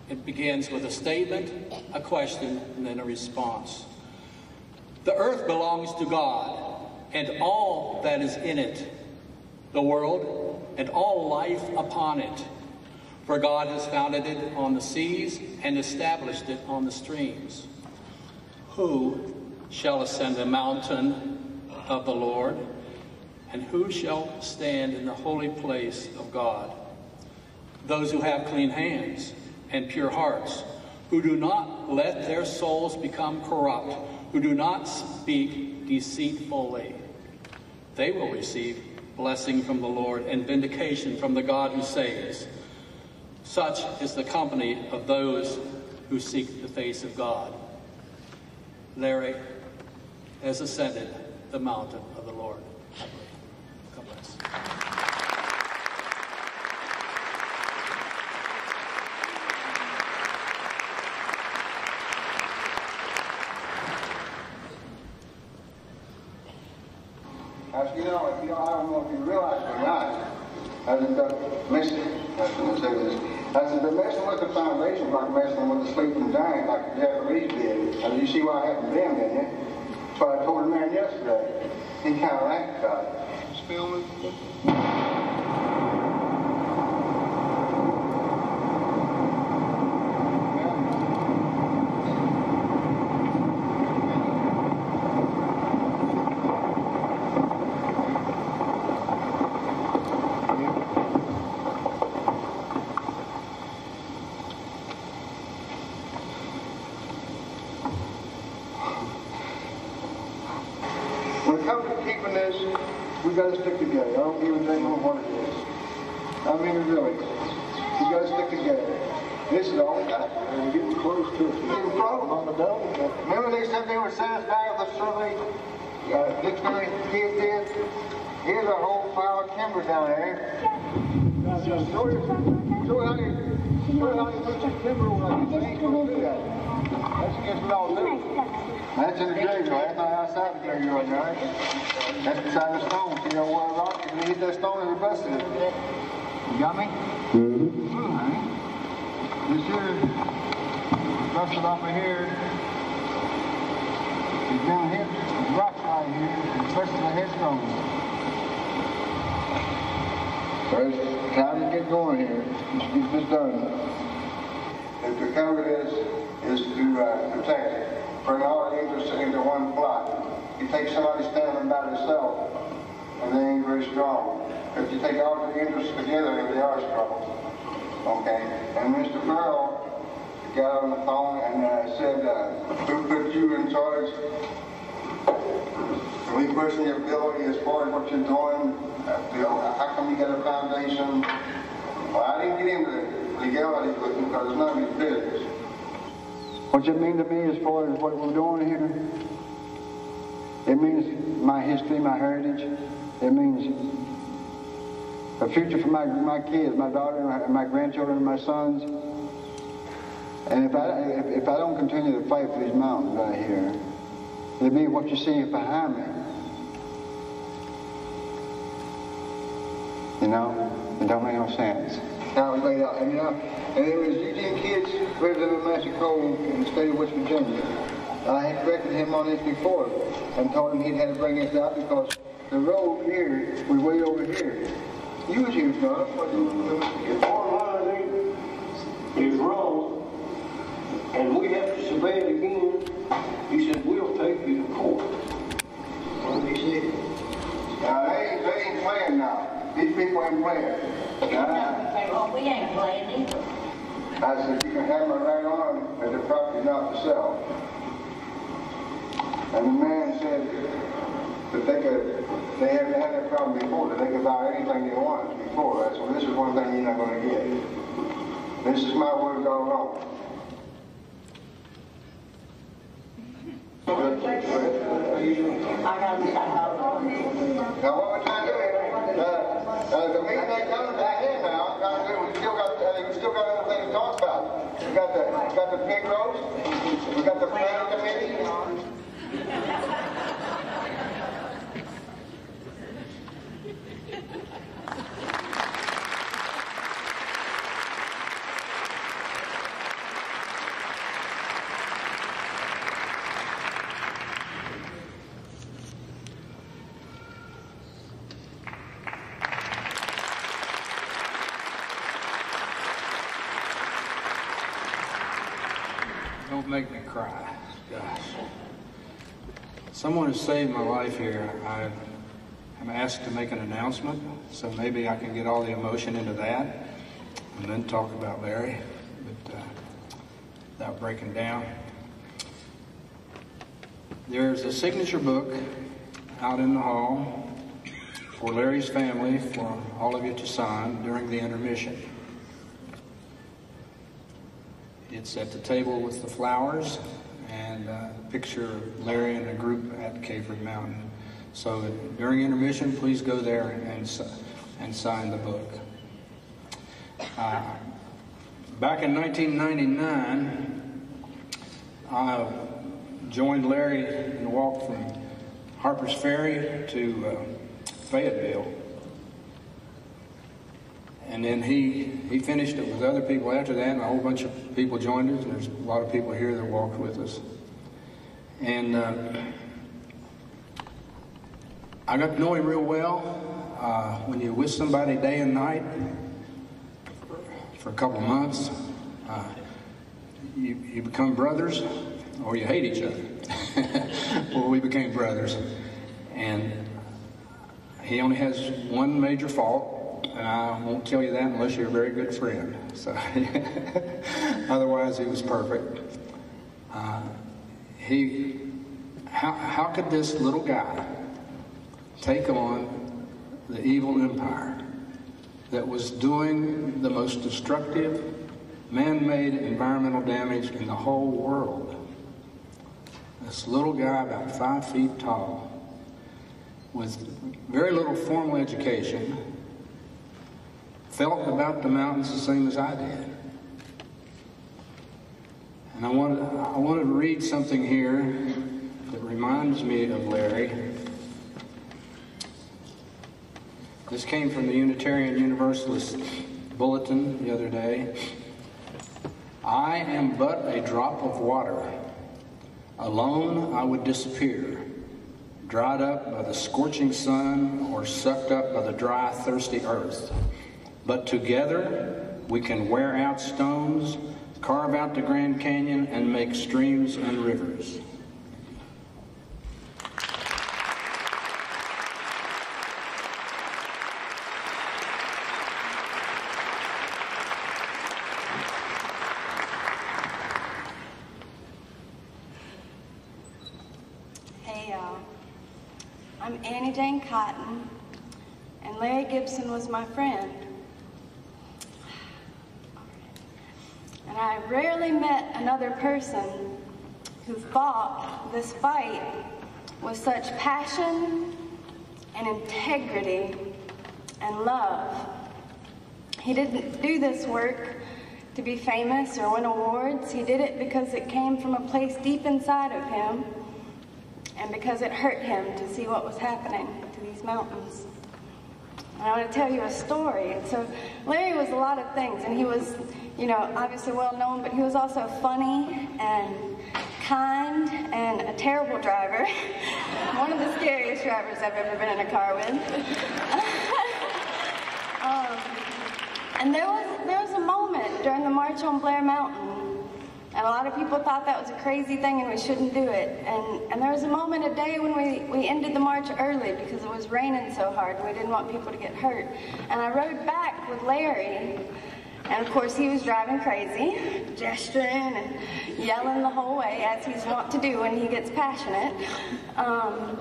It begins with a statement, a question, and then a response. The earth belongs to God and all that is in it, the world and all life upon it. For God has founded it on the seas and established it on the streams. Who shall ascend the mountain of the Lord? And who shall stand in the holy place of God? Those who have clean hands and pure hearts, who do not let their souls become corrupt, who do not speak deceitfully. They will receive blessing from the Lord and vindication from the God who saves. Such is the company of those who seek the face of God. Larry has ascended the mountain of the Lord. God bless. As you know, if you know, I don't know if you realize it or not, I messing, I shouldn't say this. I said, they're messing with the foundation like messing with the sleeping giant like the Japanese did. I said, you see what happened to them, didn't you? That's what I told the man yesterday. He kind of laughed about it. Spillman? When it comes to keeping this, we got to stick together. I don't give a damn what it is. I mean, really, we got to stick together. This is all we got. We're getting close to it. Getting close. On the double. Remember they said they were satisfied with the survey? Uh, dictionary kids did. Here's a whole timber down there. Show you, show you how you, show you how you put your timber away. You ain't gonna do that. That's against the law, too. That's in the graveyard. That's not outside the graveyard, right? That's beside the stone. See that one rock? If you hit that stone, it'll bust it. You got me? Mm-hmm. All right. This here, busted off of here. It's down here. Rocks right here. It's busted the headstone. It's time to get going here. Let's get this done. And to cover this is to uh, protect it. Bring all the interests into one plot. You take somebody standing by themselves, and they ain't very strong. If you take all the interests together, they are strong. Okay? And Mr. Farrell got on the phone and uh, said, uh, who put you in charge? We question your ability as far as what you're doing. How come you got a foundation? Well, I didn't get into legalities with because it's not his business. What you mean to me as far as what we're doing here? It means my history, my heritage. It means a future for my, my kids, my daughter, and my, and my grandchildren, and my sons. And if I, if, if I don't continue to fight for these mountains right here, it means what you see behind me. You know? It don't make no sense. How it was laid out. And, you know, and there was Eugene Kids lived in Mexico in the state of West Virginia. I had corrected him on this before and told him he'd had to bring this out because the road here was way over here. You was here, John. If our line is wrong, and we have to survey it again, he said, we'll take you to court. What he said. Now, they ain't, they ain't playing now. These people ain't playing. Now, oh, Well, we ain't playing either. I said, you can have my right arm, but the property's not for sale. And the man said that they could, they haven't had that problem before, that they could buy anything they wanted before. I said, well, this is one thing you're not gonna get. This is my word. But, but I got to Now, what we're trying to do is, uh, the meeting ain't done back in now. We still got, uh, we still got other things to talk about. We got the, we got the pig roast, we got the planning committee. Don't make me cry. Gosh. Someone has saved my life here. I am asked to make an announcement, so maybe I can get all the emotion into that and then talk about Larry, but uh, without breaking down. There's a signature book out in the hall for Larry's family for all of you to sign during the intermission. It's at the table with the flowers and a picture Larry and a group at Kayford Mountain. So during intermission, please go there and, and sign the book. Uh, back in 1999, I joined Larry and walked from Harper's Ferry to uh, Fayetteville. And then he, he finished it with other people after that, and a whole bunch of people joined us, and there's a lot of people here that walked with us. And uh, I got to know him real well. Uh, when you're with somebody day and night for a couple of months, uh, you, you become brothers or you hate each other. well, we became brothers. And he only has one major fault, and I won't tell you that unless you're a very good friend. So, otherwise, he was perfect. Uh, he, how, how could this little guy take on the evil empire that was doing the most destructive man-made environmental damage in the whole world? This little guy, about five feet tall, with very little formal education, felt about the mountains the same as I did. And I wanted, I wanted to read something here that reminds me of Larry. This came from the Unitarian Universalist Bulletin the other day. I am but a drop of water. Alone I would disappear, dried up by the scorching sun or sucked up by the dry, thirsty earth. But together we can wear out stones, carve out the Grand Canyon, and make streams and rivers. Hey y'all. I'm Annie Jane Cotton, and Larry Gibson was my friend. And I rarely met another person who fought this fight with such passion and integrity and love. He didn't do this work to be famous or win awards. He did it because it came from a place deep inside of him and because it hurt him to see what was happening to these mountains. And I want to tell you a story. So Larry was a lot of things, and he was, you know, obviously well known, but he was also funny and kind and a terrible driver. One of the scariest drivers I've ever been in a car with. um, and there was there was a moment during the march on Blair Mountain and a lot of people thought that was a crazy thing and we shouldn't do it. And, and there was a moment, a day when we, we ended the march early because it was raining so hard and we didn't want people to get hurt. And I rode back with Larry. And of course, he was driving crazy, gesturing and yelling the whole way, as he's wont to do when he gets passionate. Um,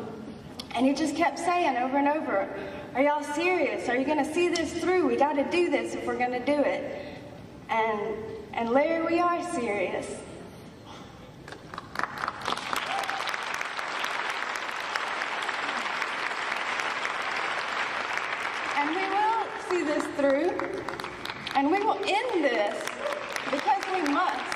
and he just kept saying over and over, Are y'all serious? Are you going to see this through? We got to do this if we're going to do it. And and Larry, we are serious. in this because we must.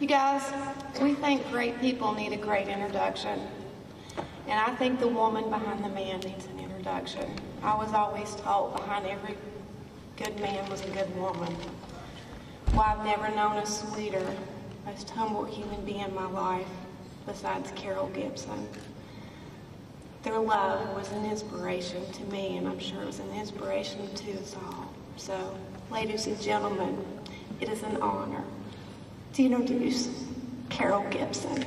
You guys, we think great people need a great introduction. And I think the woman behind the man needs an introduction. I was always taught behind every good man was a good woman. Well, I've never known a sweeter, most humble human being in my life besides Carol Gibson. Their love was an inspiration to me, and I'm sure it was an inspiration to us all. So, ladies and gentlemen, it is an honor to introduce Carol Gibson.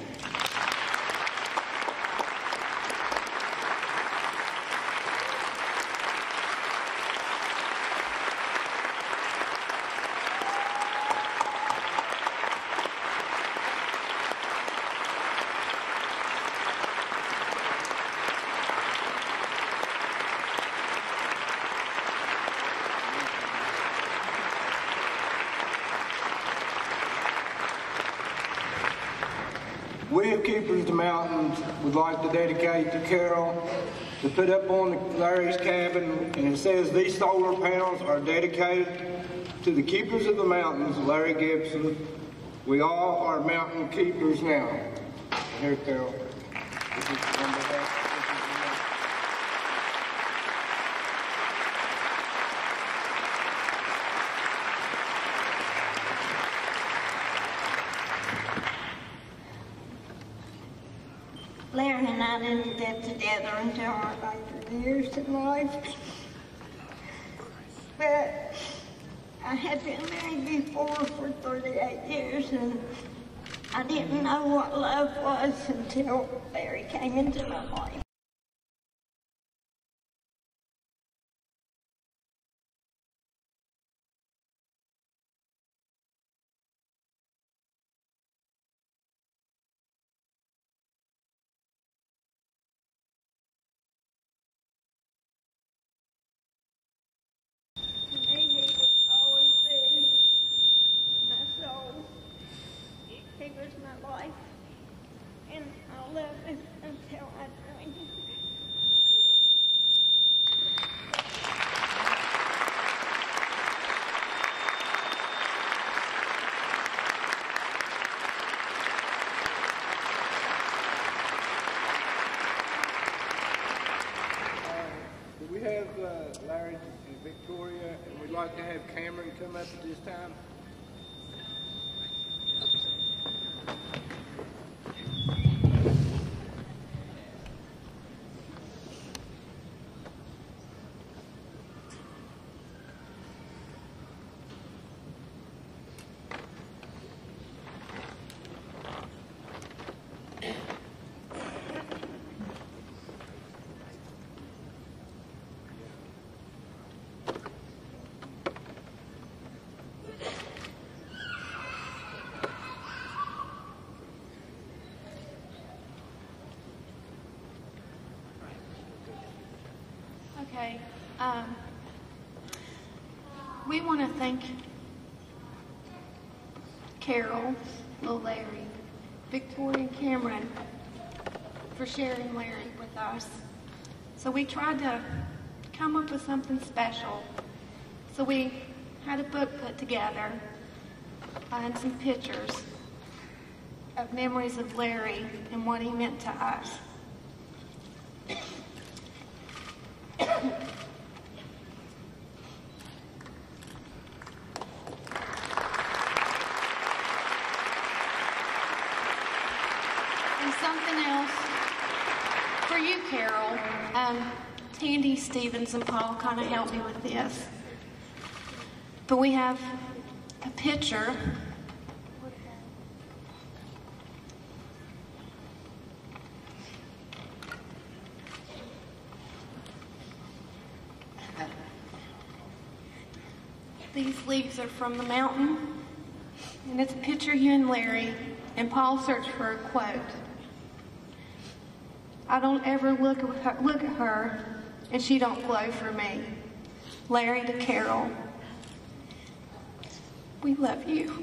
We of Keepers of the Mountains would like to dedicate to Carol to put up on the Larry's cabin, and it says these solar panels are dedicated to the Keepers of the Mountains, Larry Gibson. We all are mountain keepers now. Here, Carol. This is on behalf of Keepers of the Mountains. Larry and I didn't get together until our years in life. But I had been married before for 38 years and I didn't know what love was until Larry came into my life. To me, he will always be my soul. He was my life, and I'll love him until I join him. Do we have uh, Larry and Victoria, and we'd like to have Cameron come up at this time? Okay. Um, we want to thank Carol, Lil Larry, Victoria, and Cameron for sharing Larry with us. So we tried to come up with something special. So we had a book put together uh, and some pictures of memories of Larry and what he meant to us. And something else for you, Carol. Um, And Paul kind of helped me with this. But we have a picture. These leaves are from the mountain, and it's a picture of you and Larry, and Paul searched for a quote. I don't ever look at her, look at her, and she don't glow for me. Larry to Carol, we love you.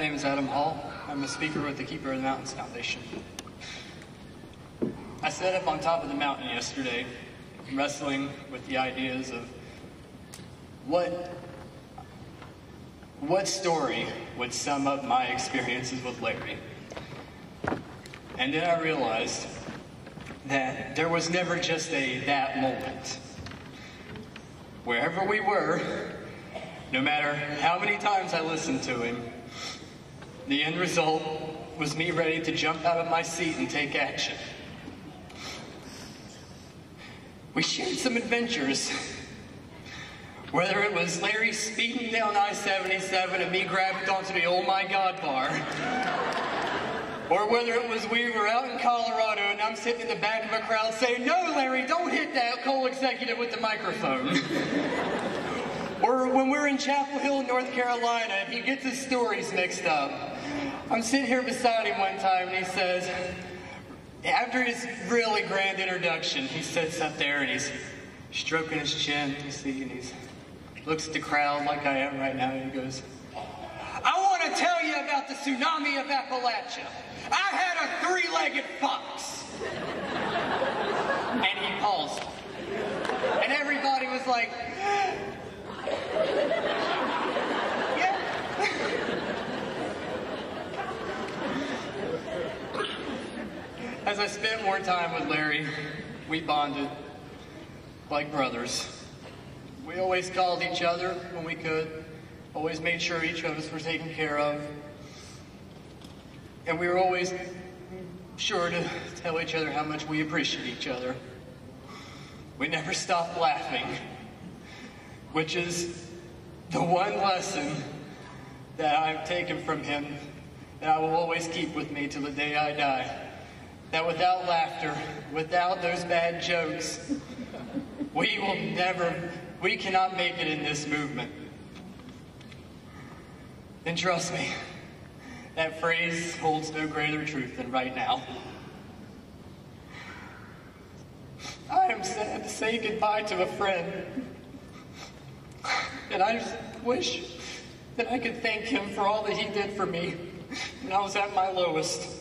My name is Adam Hall. I'm a speaker with the Keeper of the Mountains Foundation. I sat up on top of the mountain yesterday, wrestling with the ideas of what what story would sum up my experiences with Larry. And then I realized that there was never just a that moment. Wherever we were, no matter how many times I listened to him, the end result was me ready to jump out of my seat and take action. We shared some adventures. Whether it was Larry speeding down I-77 and me grabbing onto the Oh My God bar, or whether it was we were out in Colorado and I'm sitting in the back of a crowd saying, no, Larry, don't hit that coal executive with the microphone. or when we're in Chapel Hill, North Carolina, and he gets his stories mixed up. I'm sitting here beside him one time and he says, after his really grand introduction, he sits up there and he's stroking his chin, you see, and he looks at the crowd like I am right now, and he goes, I want to tell you about the tsunami of Appalachia. I had a three-legged fox. and he paused. And everybody was like, As I spent more time with Larry, we bonded like brothers. We always called each other when we could, always made sure each of us were taken care of. And we were always sure to tell each other how much we appreciate each other. We never stopped laughing, which is the one lesson that I've taken from him that I will always keep with me till the day I die. That without laughter, without those bad jokes, we will never, we cannot make it in this movement. And trust me, that phrase holds no greater truth than right now. I am sad to say goodbye to a friend. And I wish that I could thank him for all that he did for me when I was at my lowest.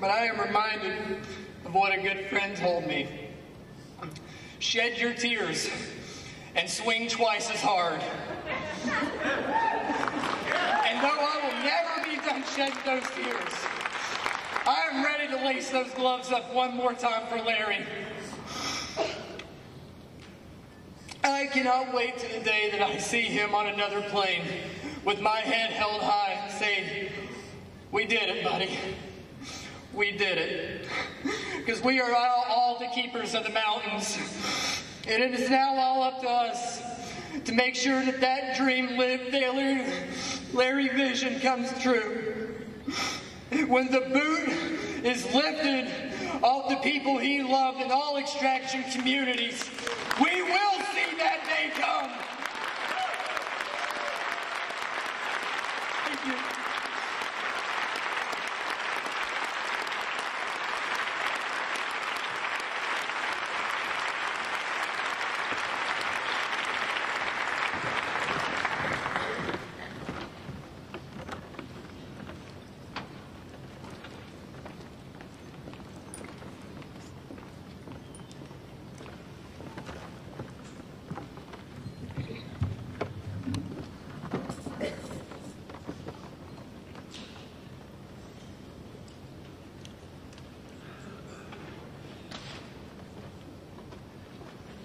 But I am reminded of what a good friend told me. Shed your tears and swing twice as hard. And though I will never be done shedding those tears, I am ready to lace those gloves up one more time for Larry. I cannot wait to the day that I see him on another plane with my head held high and say, we did it, buddy. We did it. Because we are all, all the keepers of the mountains. And it is now all up to us to make sure that that dream lived Larry, Larry vision comes true. When the boot is lifted off the people he loved in all extraction communities, we will see that day come. Thank you.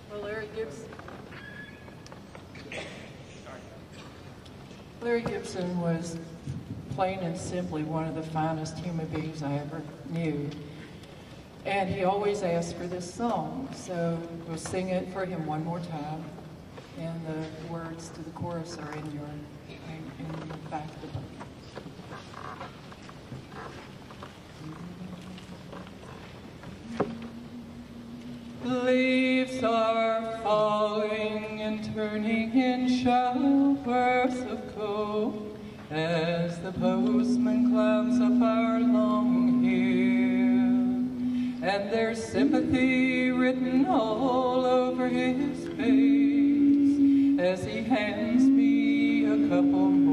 Well, Larry Gibson. Gibson was plain and simply one of the finest human beings I ever knew. And he always asked for this song, so we'll sing it for him one more time. And the words to the chorus are in your in, in the back of the book. Leaves are falling and turning in showers as the postman climbs up our long hill. And there's sympathy written all over his face as he hands me a couple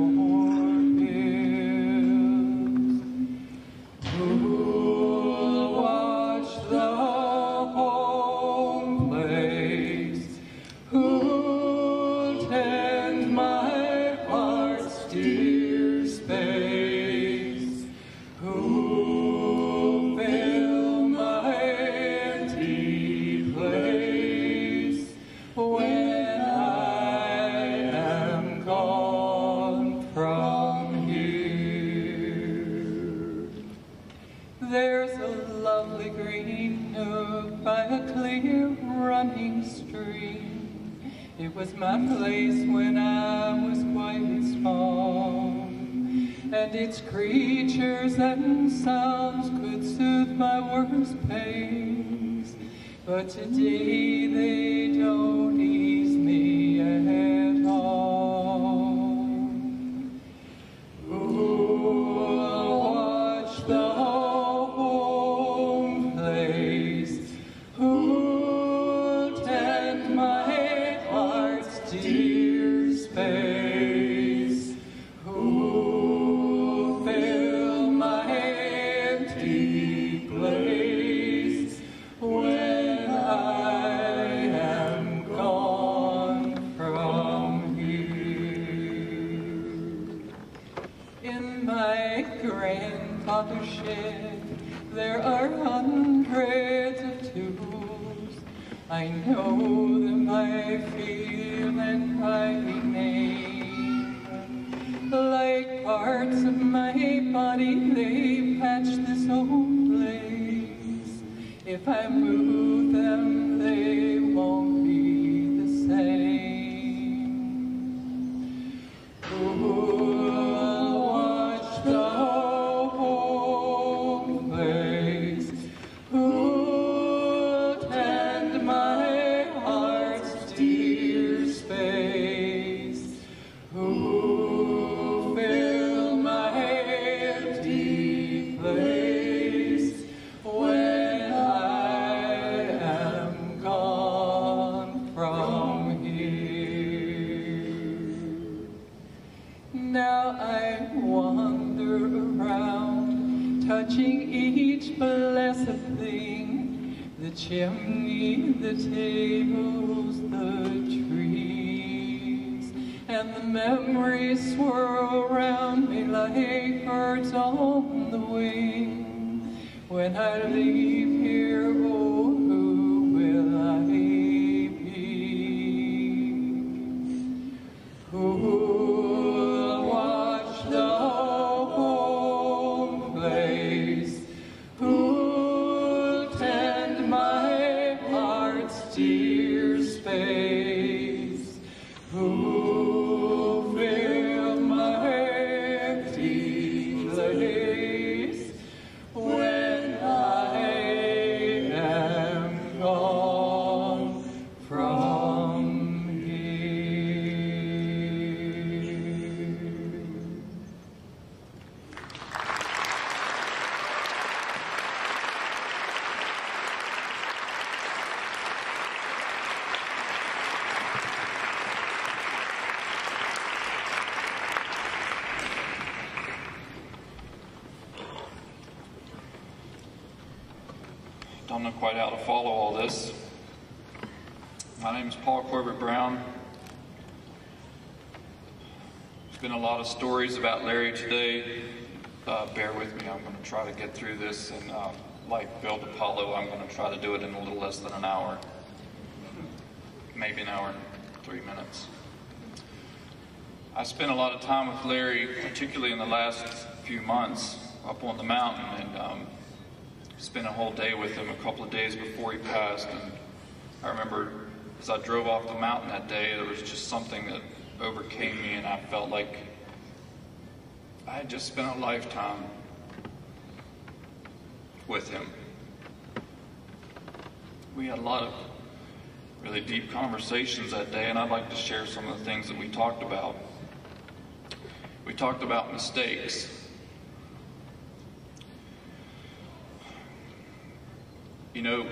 quite how to follow all this. My name is Paul Corbett Brown. There's been a lot of stories about Larry today. Uh, bear with me, I'm going to try to get through this, and uh, like Bill DePaulo, I'm going to try to do it in a little less than an hour. Maybe an hour and three minutes. I spent a lot of time with Larry, particularly in the last few months, up on the mountain, and um, spent a whole day with him a couple of days before he passed. And I remember as I drove off the mountain that day, there was just something that overcame me, and I felt like I had just spent a lifetime with him. We had a lot of really deep conversations that day, and I'd like to share some of the things that we talked about. We talked about mistakes. You know,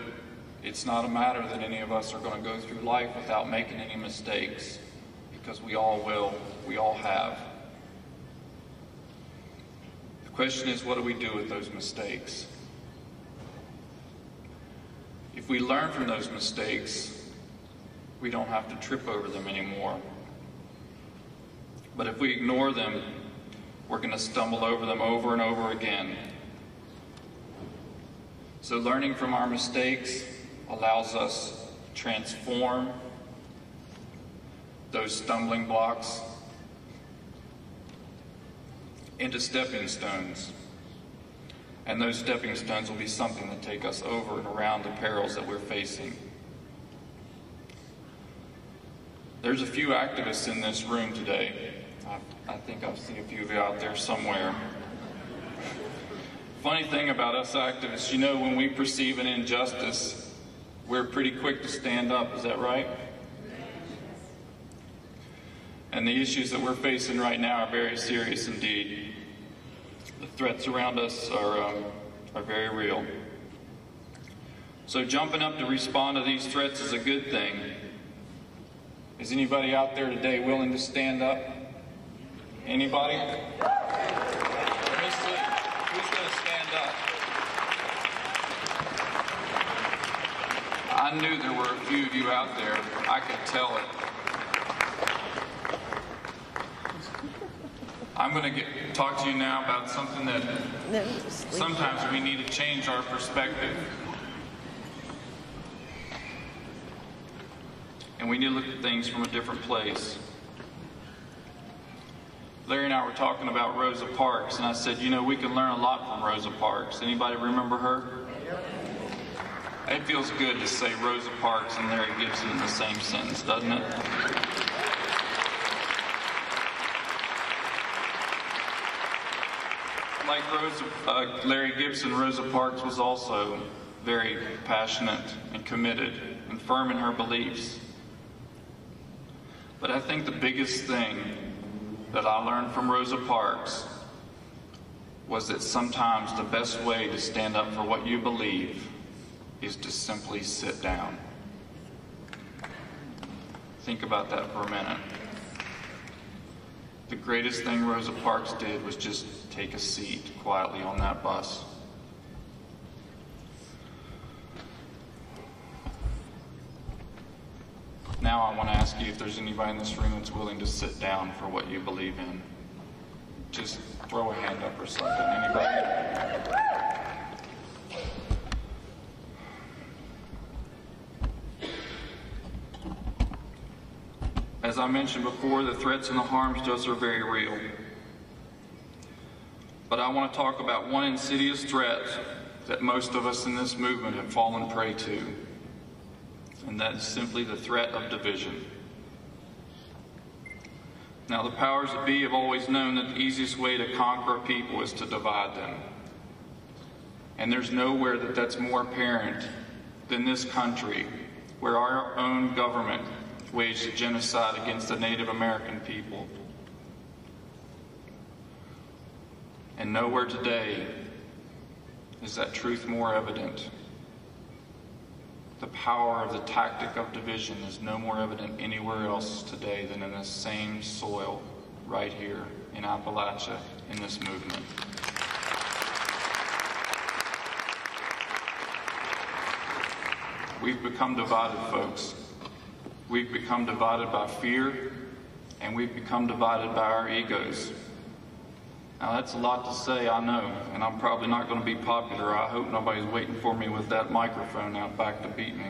it's not a matter that any of us are going to go through life without making any mistakes. because we all will, we all have. The question is, what do we do with those mistakes? If we learn from those mistakes, we don't have to trip over them anymore. But if we ignore them, we're going to stumble over them over and over again. So, learning from our mistakes allows us to transform those stumbling blocks into stepping stones. And those stepping stones will be something to take us over and around the perils that we're facing. There's a few activists in this room today. I, I think I've seen a few of you out there somewhere. Funny thing about us activists, you know, when we perceive an injustice, we're pretty quick to stand up. Is that right? And the issues that we're facing right now are very serious indeed. The threats around us are, um, are very real. So jumping up to respond to these threats is a good thing. Is anybody out there today willing to stand up? Anybody? Let me see. Who's going to stand up? I knew there were a few of you out there. I could tell it. I'm going to talk to you now about something that sometimes we need to change our perspective. And we need to look at things from a different place. Larry and I were talking about Rosa Parks, and I said, you know, we can learn a lot from Rosa Parks. Anybody remember her? It feels good to say Rosa Parks and Larry Gibson in the same sentence, doesn't it? like Rosa, uh, Larry Gibson, Rosa Parks was also very passionate and committed and firm in her beliefs. But I think the biggest thing that I learned from Rosa Parks was that sometimes the best way to stand up for what you believe is to simply sit down. Think about that for a minute. The greatest thing Rosa Parks did was just take a seat quietly on that bus. Now I want to ask you if there's anybody in this room that's willing to sit down for what you believe in. Just throw a hand up or something. Anybody? As I mentioned before, the threats and the harms to us are very real. But I want to talk about one insidious threat that most of us in this movement have fallen prey to, and that is simply the threat of division. Now, the powers that be have always known that the easiest way to conquer a people is to divide them. And there's nowhere that that's more apparent than this country, where our own government waged a genocide against the Native American people. And nowhere today is that truth more evident. The power of the tactic of division is no more evident anywhere else today than in the same soil right here in Appalachia in this movement. We've become divided, folks. We've become divided by fear, and we've become divided by our egos. Now, that's a lot to say, I know, and I'm probably not going to be popular. I hope nobody's waiting for me with that microphone out back to beat me.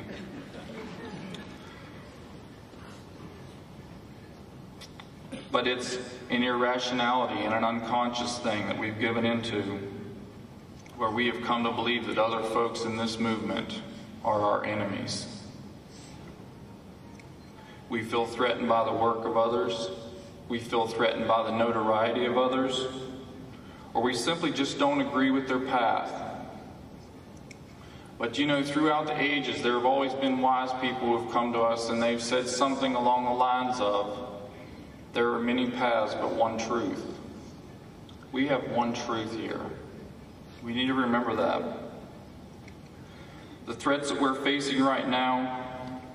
But it's an irrationality and an unconscious thing that we've given into where we have come to believe that other folks in this movement are our enemies. We feel threatened by the work of others. We feel threatened by the notoriety of others. Or we simply just don't agree with their path. But you know, throughout the ages, there have always been wise people who have come to us and they've said something along the lines of, there are many paths, but one truth. We have one truth here. We need to remember that. The threats that we're facing right now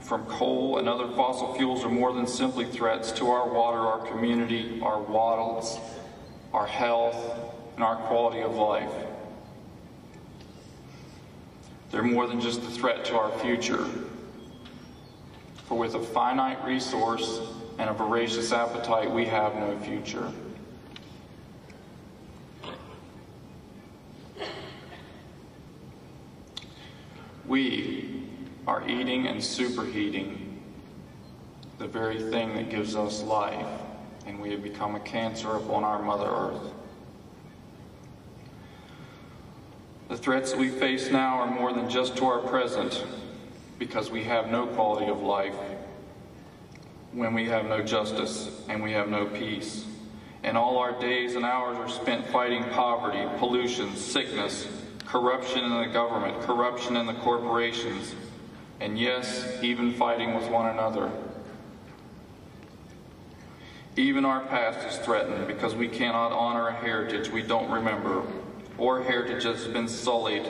from coal and other fossil fuels are more than simply threats to our water, our community, our waters, our health, and our quality of life. They're more than just a threat to our future. For with a finite resource and a voracious appetite, we have no future. We are eating and superheating the very thing that gives us life, and we have become a cancer upon our Mother Earth. The threats that we face now are more than just to our present, because we have no quality of life when we have no justice and we have no peace. And all our days and hours are spent fighting poverty, pollution, sickness, corruption in the government, corruption in the corporations, and yes, even fighting with one another. Even our past is threatened because we cannot honor a heritage we don't remember, or heritage that's been sullied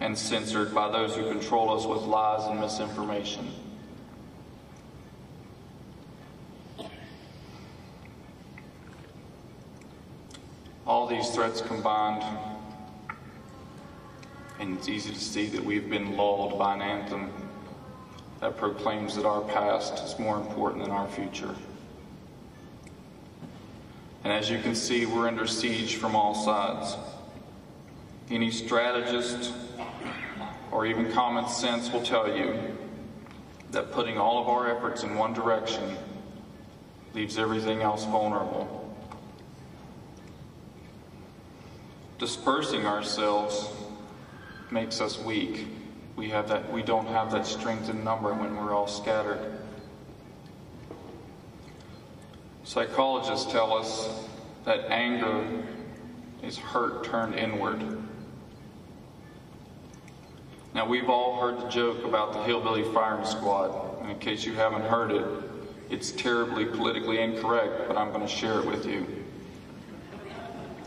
and censored by those who control us with lies and misinformation. All these threats combined, and it's easy to see that we've been lulled by an anthem that proclaims that our past is more important than our future. And as you can see, we're under siege from all sides. Any strategist or even common sense will tell you that putting all of our efforts in one direction leaves everything else vulnerable. Dispersing ourselves makes us weak. We have that we don't have that strength in number when we're all scattered. Psychologists tell us that anger is hurt turned inward. Now, we've all heard the joke about the hillbilly firing squad. And in case you haven't heard it, it's terribly politically incorrect, but I'm going to share it with you.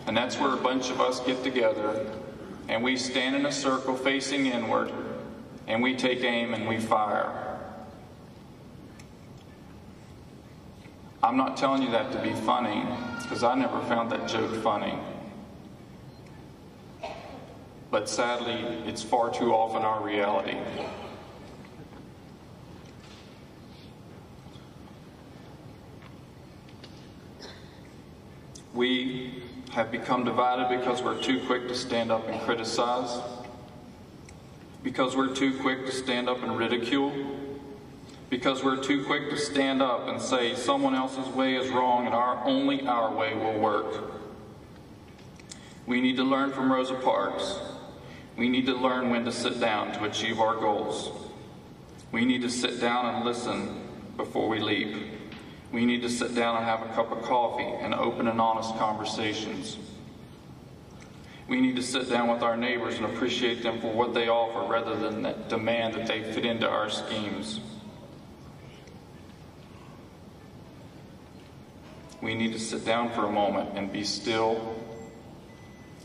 And that's where a bunch of us get together and we stand in a circle facing inward and we take aim and we fire. I'm not telling you that to be funny because I never found that joke funny. But sadly, it's far too often our reality. We have become divided because we're too quick to stand up and criticize, because we're too quick to stand up and ridicule, because we're too quick to stand up and say someone else's way is wrong and our only our way will work. We need to learn from Rosa Parks. We need to learn when to sit down to achieve our goals. We need to sit down and listen before we leap. We need to sit down and have a cup of coffee and open and honest conversations. We need to sit down with our neighbors and appreciate them for what they offer rather than that demand that they fit into our schemes. We need to sit down for a moment and be still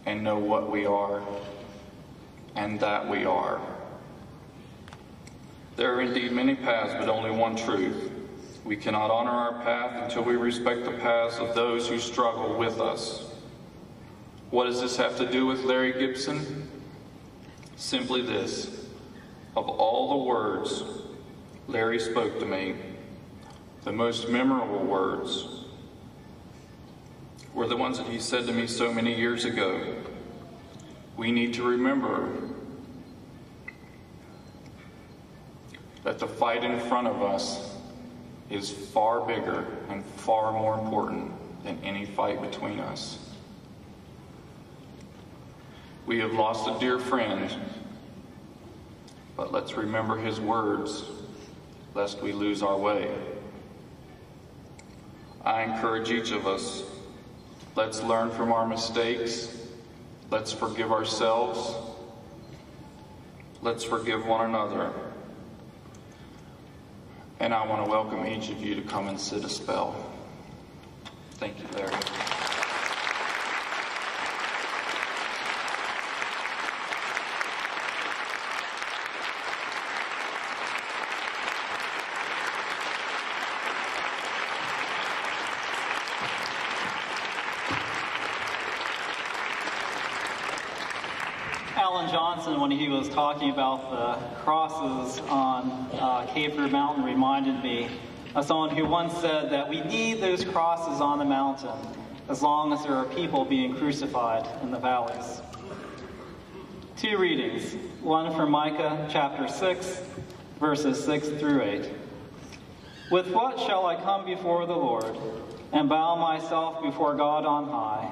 and know what we are and that we are. There are indeed many paths, but only one truth. We cannot honor our path until we respect the paths of those who struggle with us. What does this have to do with Larry Gibson? Simply this of all the words Larry spoke to me, the most memorable words were the ones that he said to me so many years ago. We need to remember that the fight in front of us is far bigger and far more important than any fight between us. We have lost a dear friend, but let's remember his words lest we lose our way. I encourage each of us, let's learn from our mistakes, let's forgive ourselves, let's forgive one another. And I want to welcome each of you to come and sit a spell. Thank you, Larry. Johnson, when he was talking about the crosses on uh, Kayford Mountain, reminded me of someone who once said that we need those crosses on the mountain as long as there are people being crucified in the valleys. Two readings, one from Micah chapter 6, verses 6 through 8. With what shall I come before the Lord and bow myself before God on high?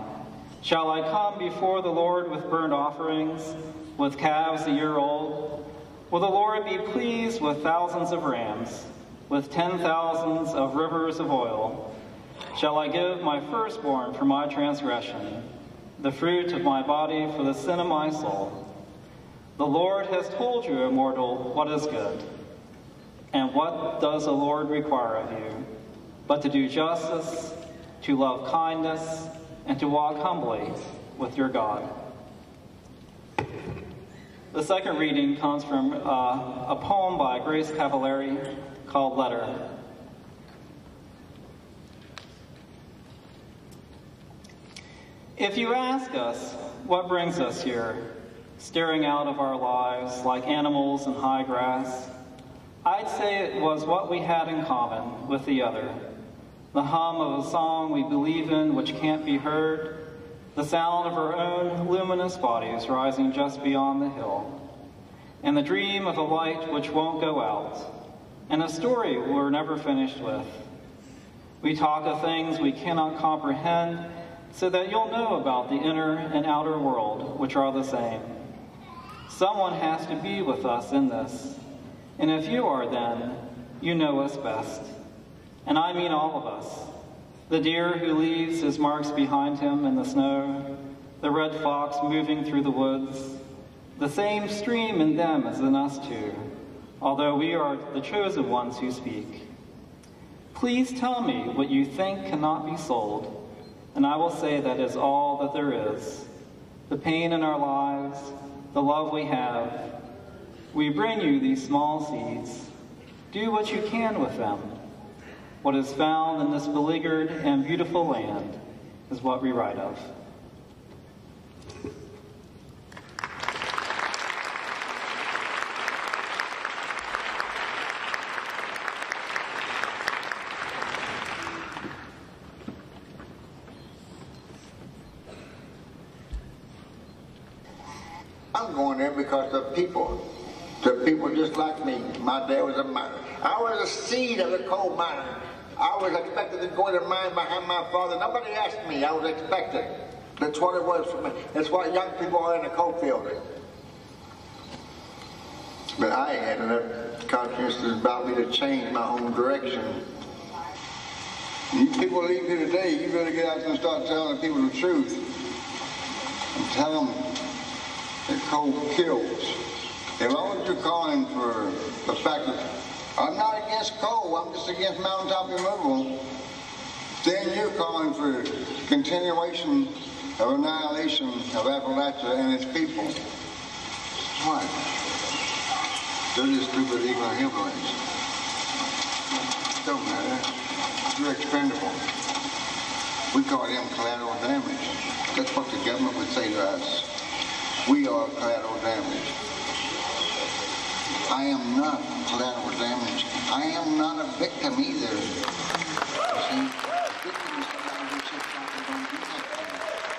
Shall I come before the Lord with burnt offerings, with calves a year old? Will the Lord be pleased with thousands of rams, with ten thousands of rivers of oil? Shall I give my firstborn for my transgression, the fruit of my body for the sin of my soul? The Lord has told you, immortal, what is good. And what does the Lord require of you? But to do justice, to love kindness, and to walk humbly with your God. The second reading comes from uh, a poem by Grace Cavalieri called Letter. If you ask us what brings us here, staring out of our lives like animals in high grass, I'd say it was what we had in common with the other the hum of a song we believe in which can't be heard, the sound of our own luminous bodies rising just beyond the hill, and the dream of a light which won't go out, and a story we're never finished with. We talk of things we cannot comprehend so that you'll know about the inner and outer world, which are the same. Someone has to be with us in this, and if you are, then you know us best. And I mean all of us. The deer who leaves his marks behind him in the snow, the red fox moving through the woods, the same stream in them as in us too, although we are the chosen ones who speak. Please tell me what you think cannot be sold, and I will say that is all that there is. The pain in our lives, the love we have. We bring you these small seeds. Do what you can with them. What is found in this beleaguered and beautiful land is what we write of. I'm going there because the people, the people just like me. My dad was a miner. I was a seed of a coal miner. I was expected to go the mine behind my father. Nobody asked me. I was expected. That's what it was for me. That's what young people are in the coal field. But I had enough conscience about me to change my own direction. You people leave here today, you better get out there and start telling people the truth. And tell them that coal kills. As long as you're calling for the fact that I'm not against coal, I'm just against mountaintop removal, then you're calling for continuation of annihilation of Appalachia and its people. Why? They're just stupid ignorant hillbillies. Don't matter. You're expendable. We call them collateral damage. That's what the government would say to us. We are collateral damage. I am not collateral damage. I am not a victim either. You see, don't do nothing.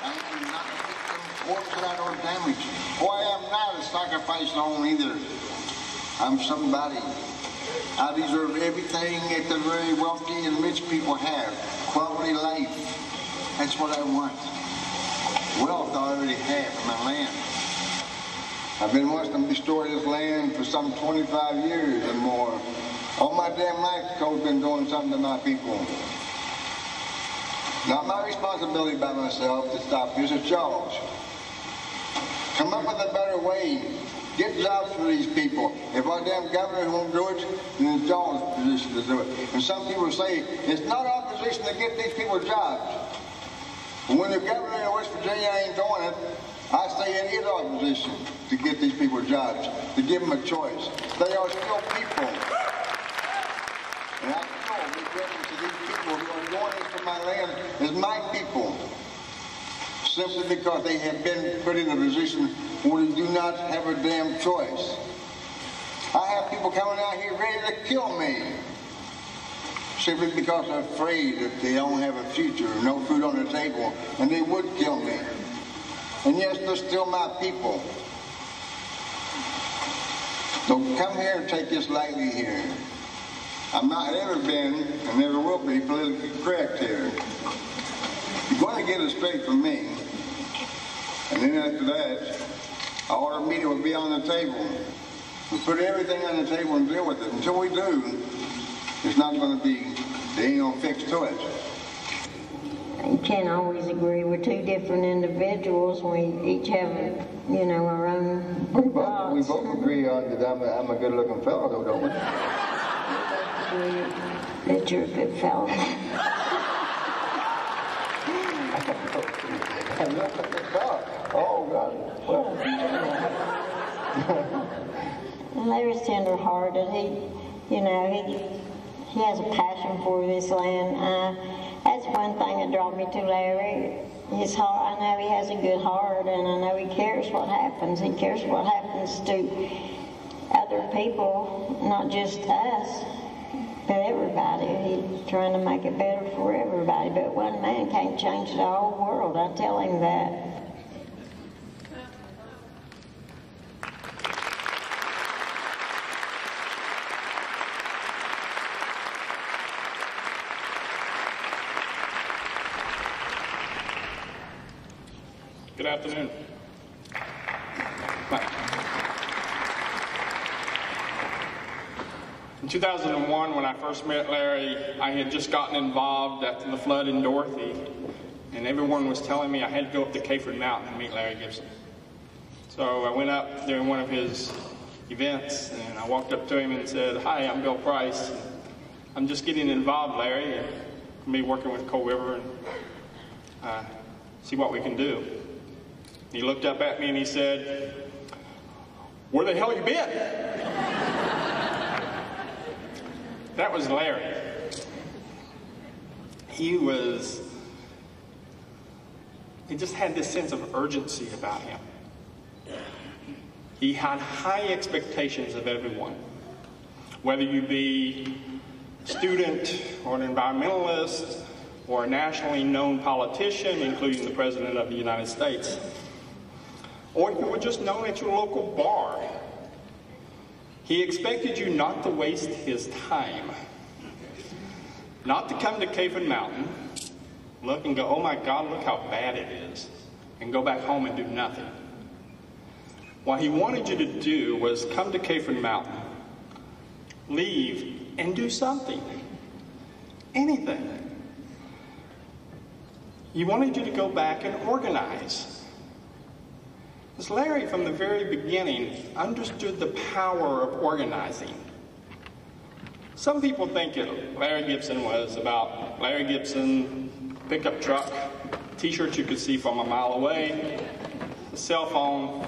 I am not a victim or collateral damage. Or I am not a sacrifice on either. I'm somebody. I deserve everything that the very wealthy and rich people have. Quality life. That's what I want. Wealth I already have in my land. I've been watching them destroy this land for some 25 years and more. All my damn life, coal's been doing something to my people. Not my responsibility by myself to stop this. It's y'all's. Come up with a better way. Get jobs for these people. If our damn governor won't do it, then it's y'all's position to do it. And some people say it's not our position to get these people jobs. When the governor of West Virginia ain't doing it, I say it is our position to get these people jobs, to give them a choice. They are still people. And I still give reference to these people who are going into my land as my people simply because they have been put in a position where they do not have a damn choice. I have people coming out here ready to kill me simply because they're afraid that they don't have a future, no food on the table, and they would kill me. And yes, they're still my people. Don't come here and take this lightly here. I'm not ever been and never will be politically correct here. You're going to get it straight from me. And then after that, our media will be on the table. We put everything on the table and deal with it. Until we do, it's not going to be, there ain't no fix to it. You can't always agree with two different individuals. We each have, you know, our own We both, we both agree on that I'm a, I'm a good-looking fellow, though, don't we? that you're a good fellow. Oh, God. Well, Larry's tender-hearted. He, you know, he he has a passion for this land. Uh, that's one thing that brought me to Larry. His heart. I know he has a good heart, and I know he cares what happens. He cares what happens to other people, not just us, but everybody. He's trying to make it better for everybody. But one man can't change the whole world. I tell him that. Good afternoon. In 2001, when I first met Larry, I had just gotten involved after the flood in Dorothy, and everyone was telling me I had to go up to Kayford Mountain and meet Larry Gibson. So I went up during one of his events, and I walked up to him and said, Hi, I'm Bill Price. I'm just getting involved, Larry, and me working with Coal River and uh, see what we can do. He looked up at me and he said, Where the hell you been? that was Larry. He was, he just had this sense of urgency about him. He had high expectations of everyone, whether you be a student or an environmentalist or a nationally known politician, including the President of the United States or you were just known at your local bar. He expected you not to waste his time, not to come to Kayford Mountain, look and go, oh my God, look how bad it is, and go back home and do nothing. What he wanted you to do was come to Kayford Mountain, leave, and do something. Anything. He wanted you to go back and organize. Larry, from the very beginning, understood the power of organizing. Some people think that Larry Gibson was about Larry Gibson, pickup truck, t-shirt you could see from a mile away, a cell phone,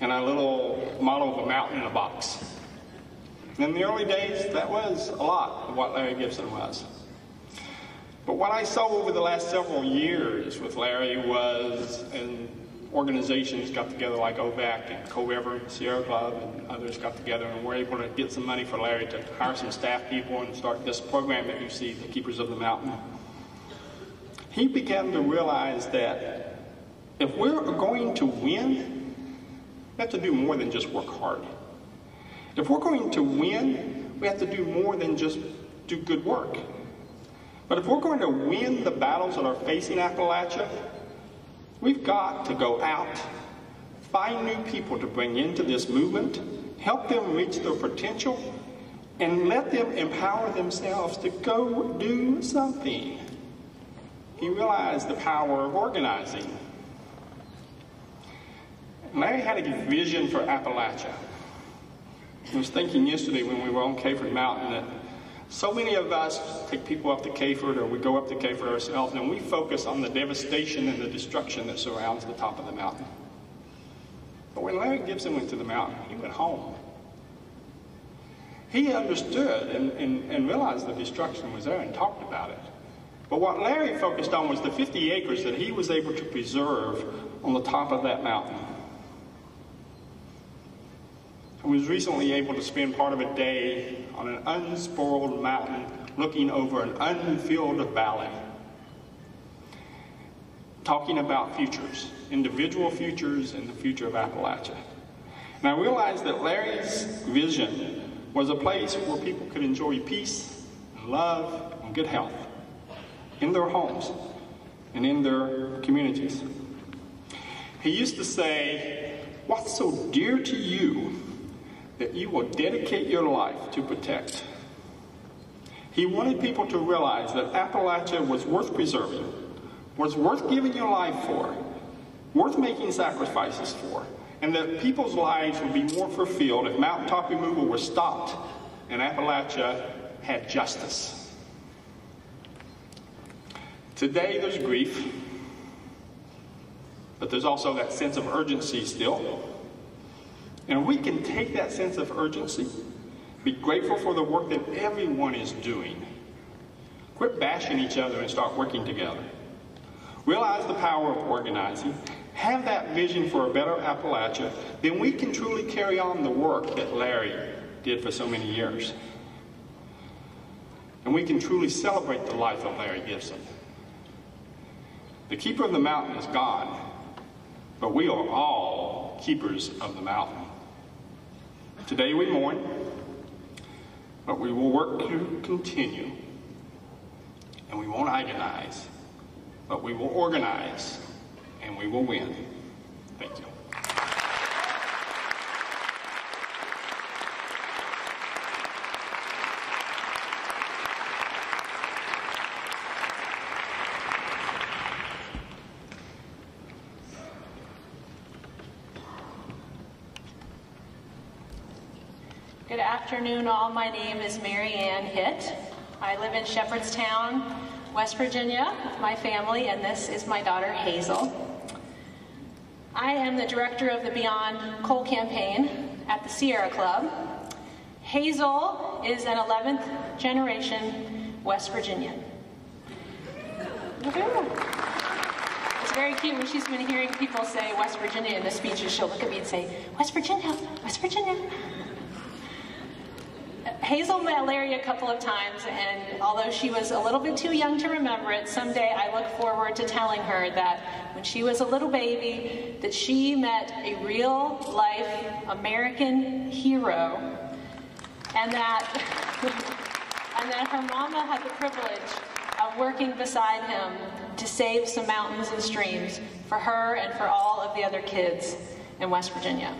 and a little model of a mountain in a box. In the early days, that was a lot of what Larry Gibson was. But what I saw over the last several years with Larry was, and organizations got together like OVEC and Coal River and Sierra Club and others got together and were able to get some money for Larry to hire some staff people and start this program that you see, the Keepers of the Mountain. He began to realize that if we're going to win, we have to do more than just work hard. If we're going to win, we have to do more than just do good work. But if we're going to win the battles that are facing Appalachia, We've got to go out, find new people to bring into this movement, help them reach their potential, and let them empower themselves to go do something. He realized the power of organizing. Larry had a vision for Appalachia. I was thinking yesterday when we were on Kayford Mountain that so many of us take people up to Kayford or we go up to Kayford ourselves and we focus on the devastation and the destruction that surrounds the top of the mountain. But when Larry Gibson went to the mountain, he went home. He understood and, and, and realized the destruction was there and talked about it. But what Larry focused on was the 50 acres that he was able to preserve on the top of that mountain. I was recently able to spend part of a day on an unspoiled mountain looking over an unfilled valley, talking about futures, individual futures, and the future of Appalachia. And I realized that Larry's vision was a place where people could enjoy peace, and love, and good health in their homes and in their communities. He used to say, What's so dear to you that you will dedicate your life to protect? He wanted people to realize that Appalachia was worth preserving, was worth giving your life for, worth making sacrifices for, and that people's lives would be more fulfilled if mountaintop removal was stopped and Appalachia had justice. Today there's grief, but there's also that sense of urgency still. And we can take that sense of urgency, be grateful for the work that everyone is doing. Quit bashing each other and start working together. Realize the power of organizing. Have that vision for a better Appalachia, then we can truly carry on the work that Larry did for so many years. And we can truly celebrate the life of Larry Gibson. The keeper of the mountain is God, but we are all keepers of the mountain. Today we mourn, but we will work to continue. And we won't agonize, but we will organize, and we will win. Thank you. Good afternoon, all. My name is Mary Anne Hitt. I live in Shepherdstown, West Virginia, with my family, and this is my daughter Hazel. I am the director of the Beyond Coal campaign at the Sierra Club. Hazel is an 11th generation West Virginian. It's very cute when she's been hearing people say West Virginia in the speeches. She'll look at me and say, West Virginia, West Virginia. Hazel met Larry a couple of times, and although she was a little bit too young to remember it, someday I look forward to telling her that when she was a little baby, that she met a real life American hero, and that and that her mama had the privilege of working beside him to save some mountains and streams for her and for all of the other kids in West Virginia.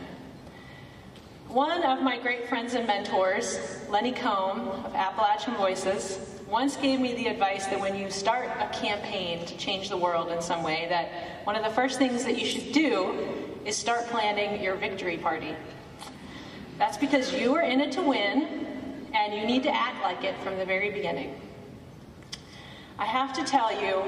One of my great friends and mentors, Lenny Kohm of Appalachian Voices, once gave me the advice that when you start a campaign to change the world in some way, that one of the first things that you should do is start planning your victory party. That's because you are in it to win, and you need to act like it from the very beginning. I have to tell you,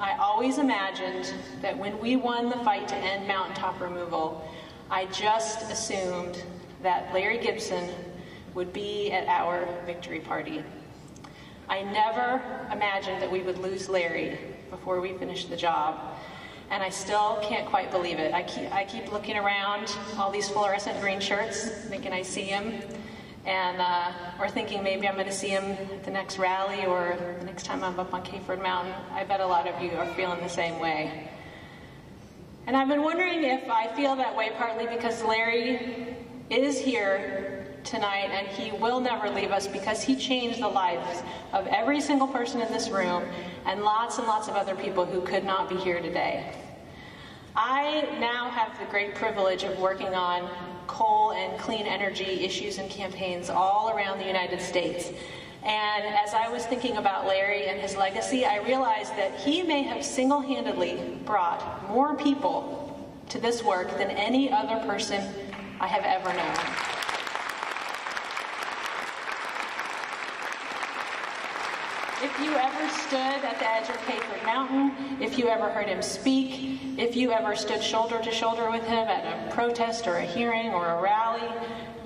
I always imagined that when we won the fight to end mountaintop removal, I just assumed that Larry Gibson would be at our victory party. I never imagined that we would lose Larry before we finished the job. And I still can't quite believe it. I keep, I keep looking around all these fluorescent green shirts, thinking I see him, and uh, or thinking maybe I'm going to see him at the next rally or the next time I'm up on Kayford Mountain. I bet a lot of you are feeling the same way. And I've been wondering if I feel that way partly because Larry is here tonight and he will never leave us because he changed the lives of every single person in this room and lots and lots of other people who could not be here today. I now have the great privilege of working on coal and clean energy issues and campaigns all around the United States. And as I was thinking about Larry and his legacy, I realized that he may have single handedly brought more people to this work than any other person I have ever known. If you ever stood at the edge of Kayford Mountain, if you ever heard him speak, if you ever stood shoulder to shoulder with him at a protest or a hearing or a rally,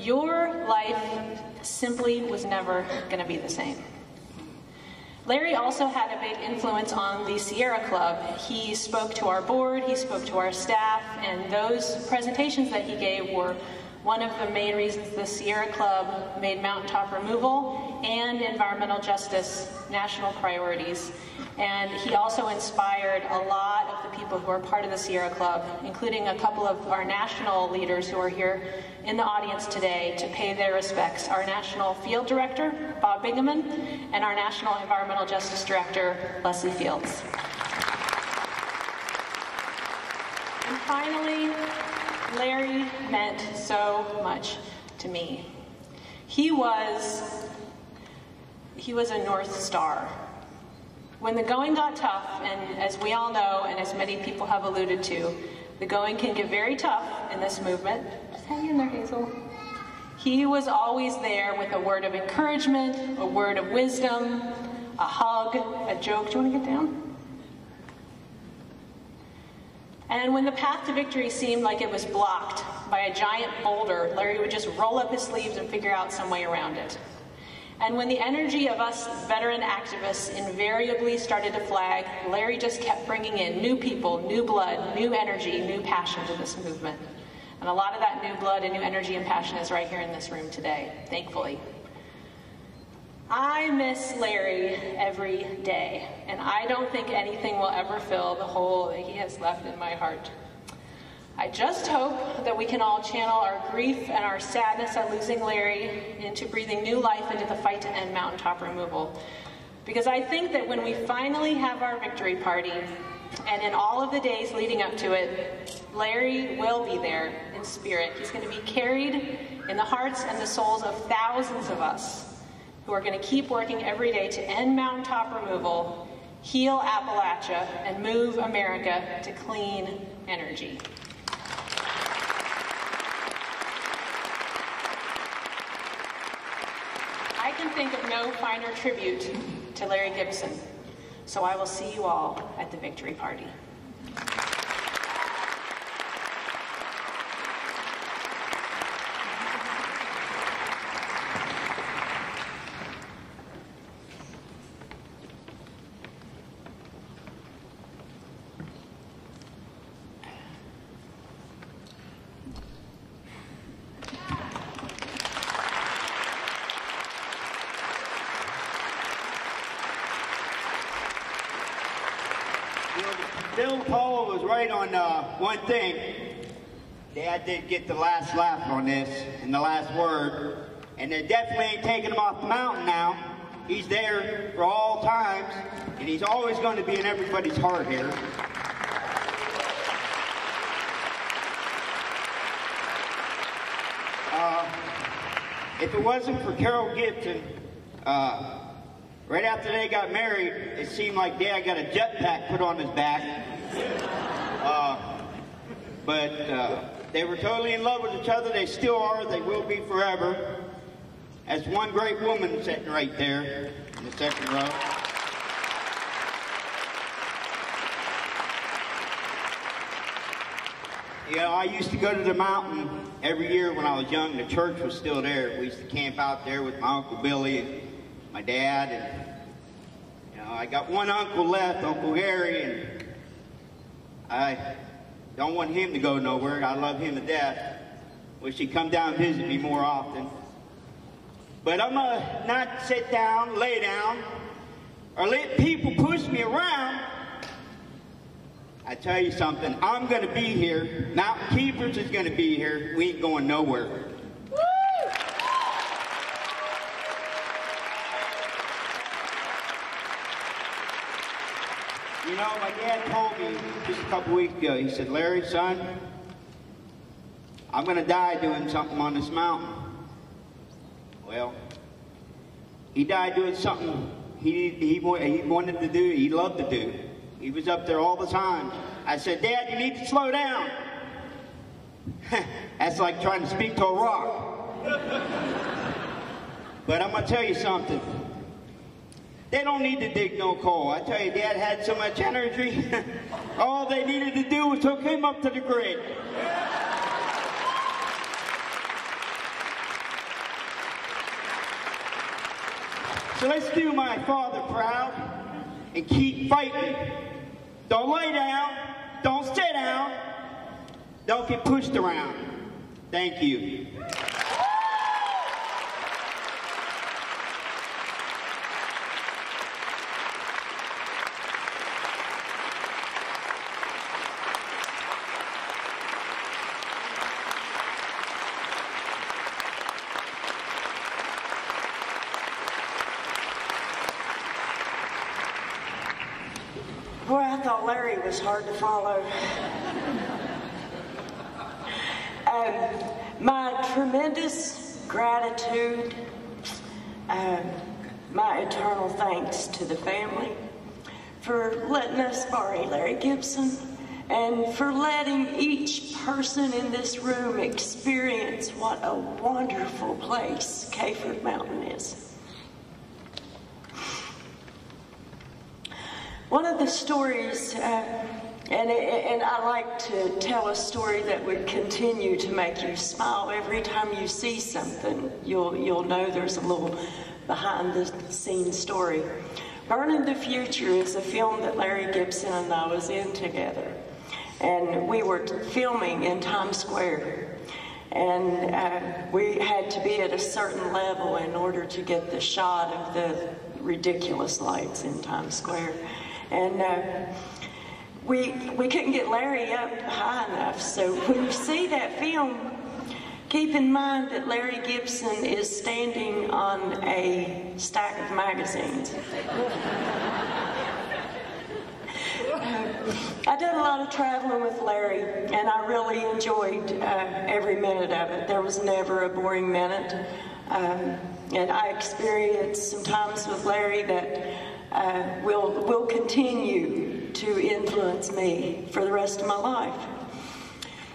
your life simply was never going to be the same. Larry also had a big influence on the Sierra Club. He spoke to our board, he spoke to our staff, and those presentations that he gave were one of the main reasons the Sierra Club made mountaintop removal and environmental justice national priorities. And he also inspired a lot of the people who are part of the Sierra Club, including a couple of our national leaders who are here in the audience today to pay their respects. Our National Field Director, Bob Bingaman, and our National Environmental Justice Director, Leslie Fields. And finally, Larry meant so much to me. He was he was a north star. When the going got tough, and as we all know, and as many people have alluded to, the going can get very tough in this movement. Just hang in there, Hazel. He was always there with a word of encouragement, a word of wisdom, a hug, a joke. Do you want to get down? And when the path to victory seemed like it was blocked by a giant boulder, Larry would just roll up his sleeves and figure out some way around it. And when the energy of us veteran activists invariably started to flag, Larry just kept bringing in new people, new blood, new energy, new passion to this movement. And a lot of that new blood and new energy and passion is right here in this room today, thankfully. I miss Larry every day, and I don't think anything will ever fill the hole that he has left in my heart. I just hope that we can all channel our grief and our sadness at losing Larry into breathing new life into the fight to end mountaintop removal. Because I think that when we finally have our victory party, and in all of the days leading up to it, Larry will be there in spirit. He's going to be carried in the hearts and the souls of thousands of us who are going to keep working every day to end mountaintop removal, heal Appalachia, and move America to clean energy. I can think of no finer tribute to Larry Gibson, so I will see you all at the victory party. Bill On uh, one thing. Dad did get the last laugh on this and the last word. And they definitely ain't taking him off the mountain now. He's there for all times, and he's always going to be in everybody's heart here. Uh, if it wasn't for Carol Gibson, uh, right after they got married, it seemed like Dad got a jetpack put on his back. Uh, but uh, they were totally in love with each other. They still are. They will be forever. As one great woman sitting right there in the second row. You know, I used to go to the mountain every year when I was young. The church was still there. We used to camp out there with my Uncle Billy and my dad. And, you know, I got one uncle left, Uncle Harry, and I don't want him to go nowhere. I love him to death. Wish he'd come down and visit me more often. But I'm going to not sit down, lay down, or let people push me around. I tell you something, I'm going to be here. Mountain Keepers is going to be here. We ain't going nowhere. Know, my dad told me just a couple weeks ago, he said, Larry, son, I'm going to die doing something on this mountain. Well, he died doing something he, he, he wanted to do, he loved to do. He was up there all the time. I said, Dad, you need to slow down. That's like trying to speak to a rock. but I'm going to tell you something. They don't need to dig no coal. I tell you, Dad had so much energy. All they needed to do was hook him up to the grid. So let's do my father proud and keep fighting. Don't lay down. Don't sit down. Don't get pushed around. Thank you. Boy, I thought Larry was hard to follow. Um, my tremendous gratitude, um, my eternal thanks to the family for letting us borrow Larry Gibson and for letting each person in this room experience what a wonderful place Kayford Mountain is. One of the stories, uh, and, and I like to tell a story that would continue to make you smile. Every time you see something, you'll, you'll know there's a little behind the scenes story. Burning the Future is a film that Larry Gibson and I was in together. And we were filming in Times Square. And uh, we had to be at a certain level in order to get the shot of the ridiculous lights in Times Square. And uh, we, we couldn't get Larry up high enough. So when you see that film, keep in mind that Larry Gibson is standing on a stack of magazines. I did a lot of traveling with Larry, and I really enjoyed uh, every minute of it. There was never a boring minute. Um, and I experienced some times with Larry that uh, will, will continue to influence me for the rest of my life.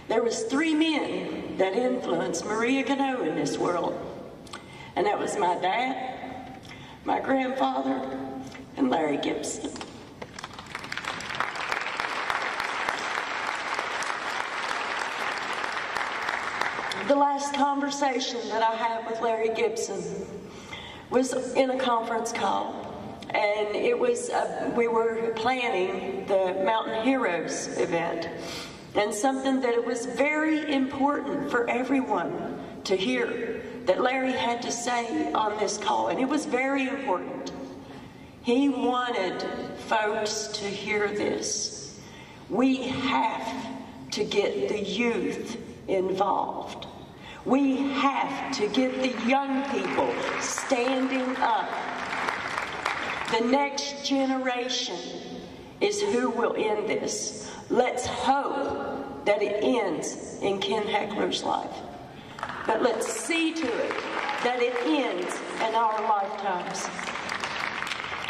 There was three men that influenced Maria Gunnoe in this world, and that was my dad, my grandfather, and Larry Gibson. The last conversation that I had with Larry Gibson was in a conference call and it was uh, we were planning the Mountain Heroes event, and something that it was very important for everyone to hear that Larry had to say on this call, and it was very important. He wanted folks to hear this. We have to get the youth involved. We have to get the young people standing up the next generation is who will end this. Let's hope that it ends in Ken Hechler's life. But let's see to it that it ends in our lifetimes.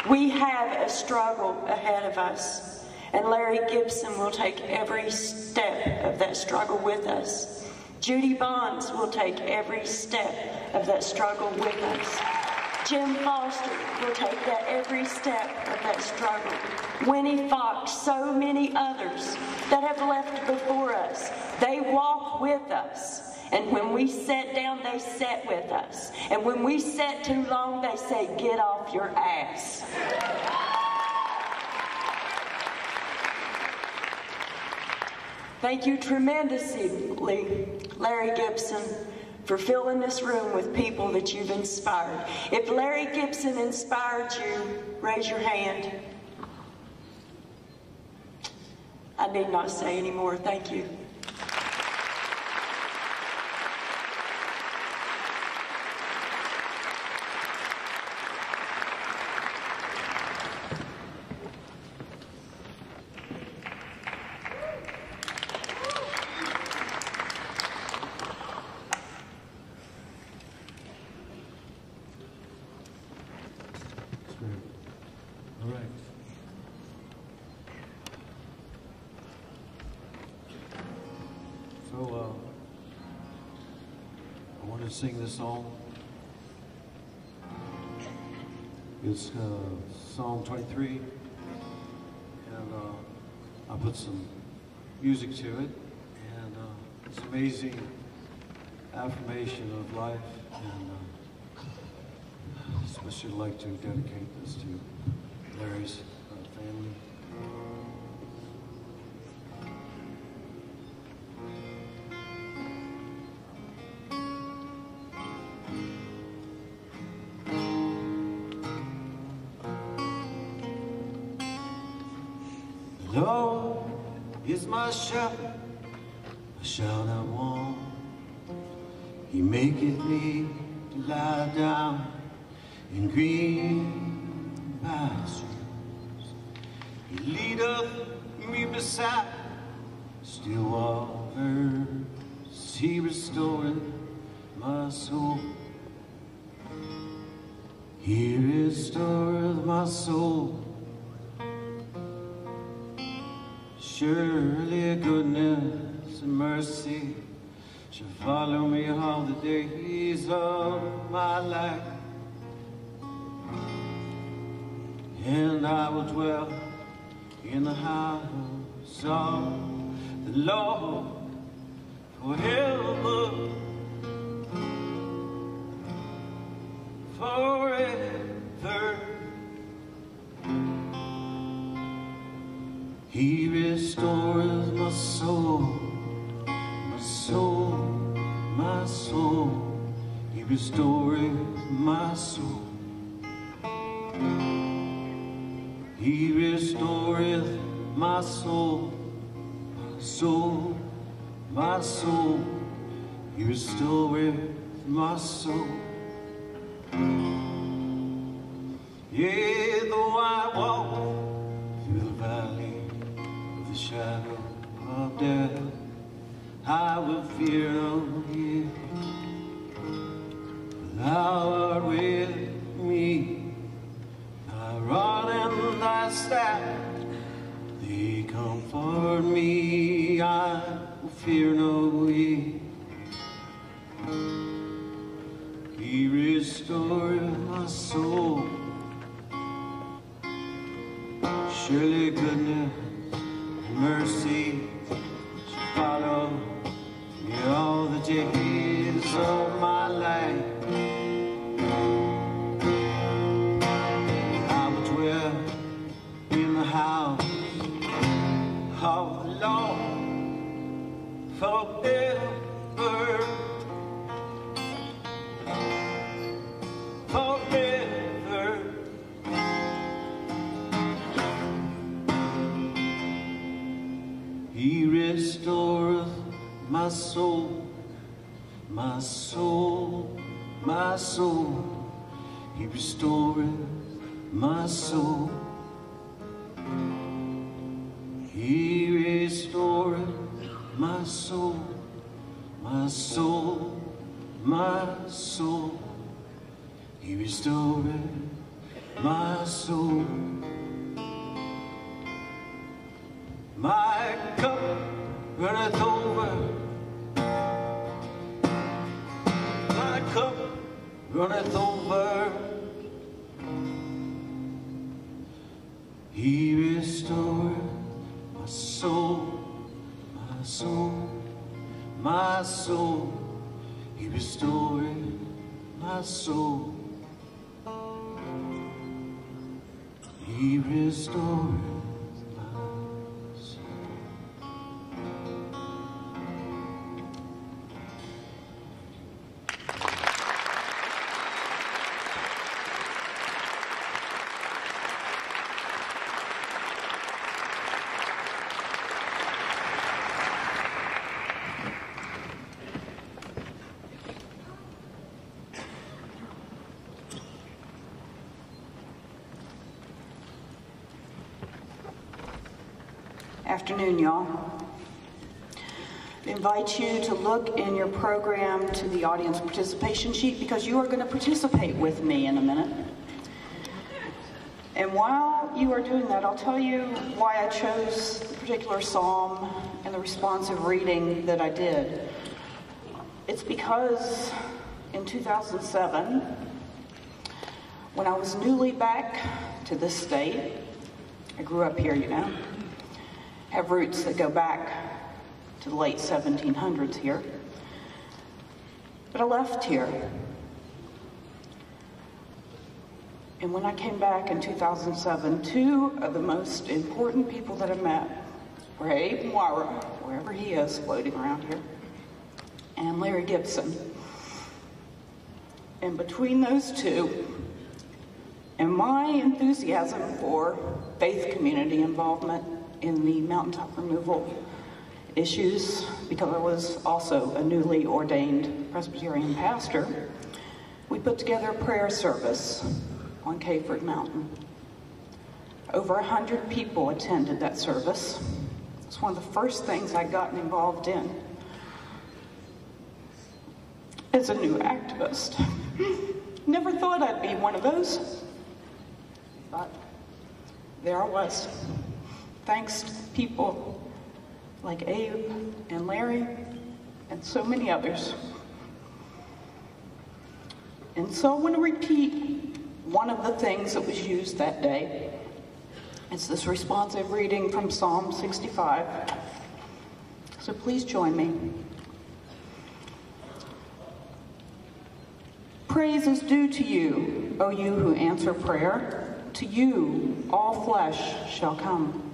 We have a struggle ahead of us, and Larry Gibson will take every step of that struggle with us. Judy Bonds will take every step of that struggle with us. Jim Foster will take that every step of that struggle. Winnie Fox, so many others that have left before us. They walk with us. And when we sit down, they sit with us. And when we sit too long, they say, get off your ass. Thank you tremendously, Larry Gibson, for filling this room with people that you've inspired. If Larry Gibson inspired you, raise your hand. I need not say any more. Thank you. All right. So, uh, I song. It's uh, Psalm 23, and uh, I put some music to it, and uh, it's amazing affirmation of life, and uh, especially like to dedicate this to Larry's uh, family. I shall not want. He maketh me to lie down in green pastures. He leadeth me beside still waters. Mercy shall follow me all the days of my life. And I will dwell in the house of the Lord forever. Forever. He restores my soul, restores my soul. He restoreth my soul, my soul, my soul. He restoreth my soul. Yea, though I walk through the valley of the shadow of death, I will fear no evil. Thou art with me, thy rod and thy staff, they comfort me. I will fear no evil. He restored my soul. Surely goodness and mercy my soul, my soul, my soul. He restoreth my soul. He restoreth my soul, my soul, my soul. He restoreth my soul. My cup runneth over. Runneth over. He restored my soul, my soul, my soul. He restored my soul. He restoreth invite you to look in your program to the audience participation sheet because you are going to participate with me in a minute. And while you are doing that, I'll tell you why I chose the particular psalm and the responsive reading that I did. It's because in 2007, when I was newly back to this state, I grew up here, you know, have roots that go back to the late 1700s here. But I left here. And when I came back in 2007, two of the most important people that I met were Abe Moira, wherever he is floating around here, and Larry Gibson. And between those two, and my enthusiasm for faith community involvement, in the mountaintop removal issues because I was also a newly ordained Presbyterian pastor, we put together a prayer service on Kayford Mountain. Over a hundred people attended that service. It's one of the first things I'd gotten involved in as a new activist. Never thought I'd be one of those, but there I was. Thanks to people like Abe and Larry and so many others. And so I want to repeat one of the things that was used that day. It's this responsive reading from Psalm 65. So please join me. Praise is due to you, O you who answer prayer. To you all flesh shall come.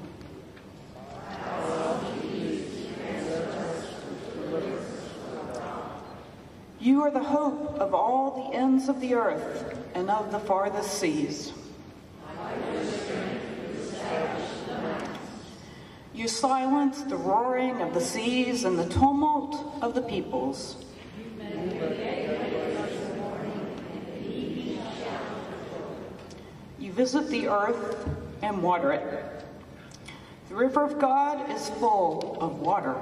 You are the hope of all the ends of the earth and of the farthest seas. You silence the roaring of the seas and the tumult of the peoples. You visit the earth and water it. The river of God is full of water.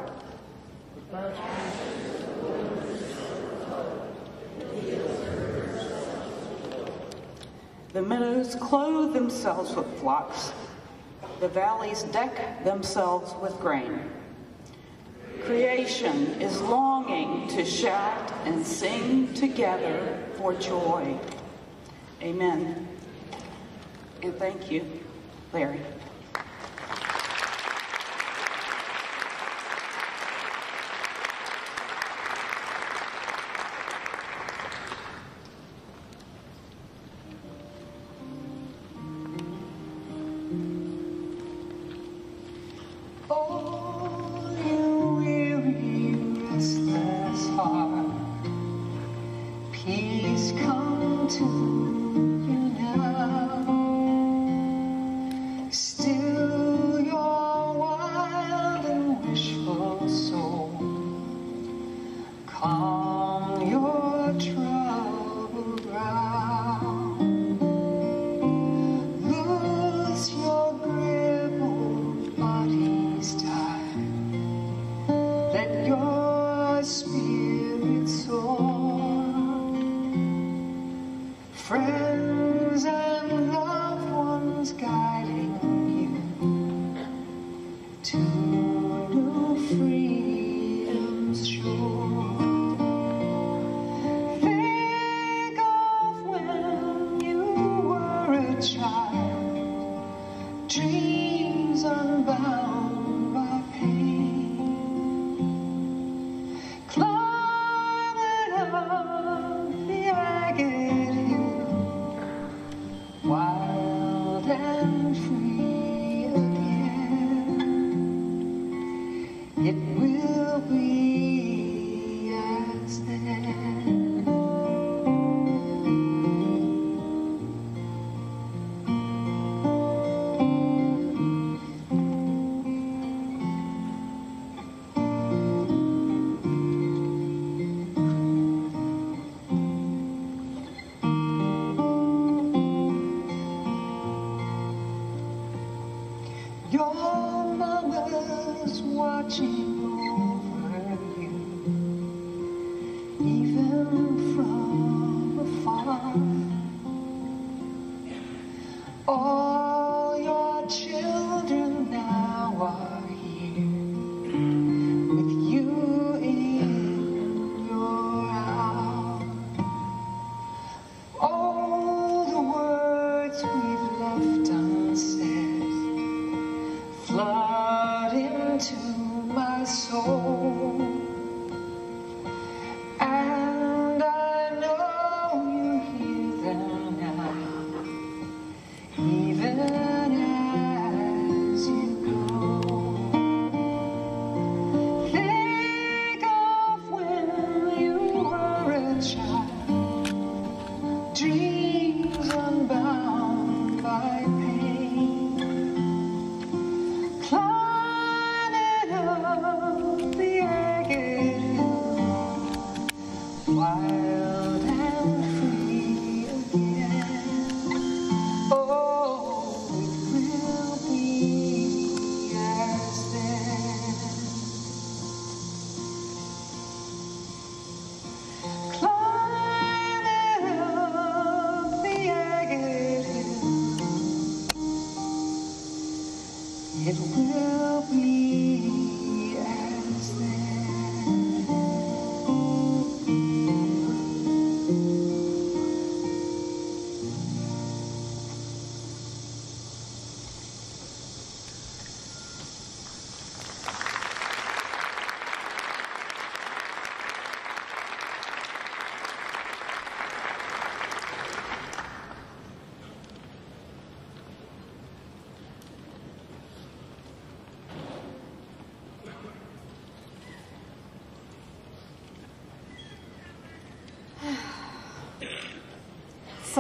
The meadows clothe themselves with flocks. The valleys deck themselves with grain. Creation is longing to shout and sing together for joy. Amen. And thank you, Larry.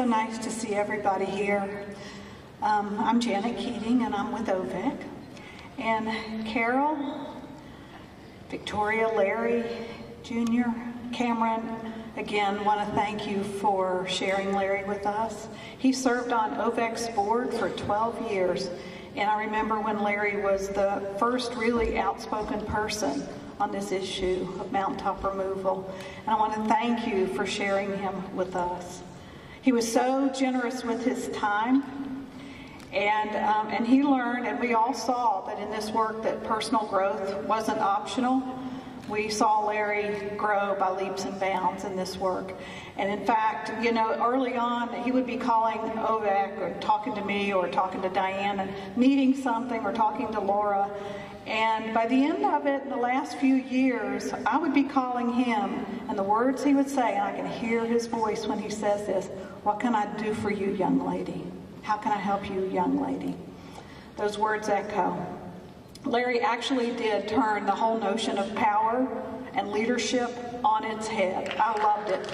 So nice to see everybody here. Um, I'm Janet Keating, and I'm with OVEC. And Carol, Victoria, Larry, Junior, Cameron, again, want to thank you for sharing Larry with us. He served on OVEC's board for 12 years, and I remember when Larry was the first really outspoken person on this issue of mountaintop removal. And I want to thank you for sharing him with us. He was so generous with his time, and, um, and he learned, and we all saw that in this work that personal growth wasn't optional. We saw Larry grow by leaps and bounds in this work. And in fact, you know, early on, he would be calling OVEC or talking to me or talking to Diane and needing something or talking to Laura. And by the end of it, the last few years, I would be calling him, and the words he would say, and I can hear his voice when he says this What can I do for you, young lady? How can I help you, young lady? Those words echo. Larry actually did turn the whole notion of power and leadership on its head. I loved it.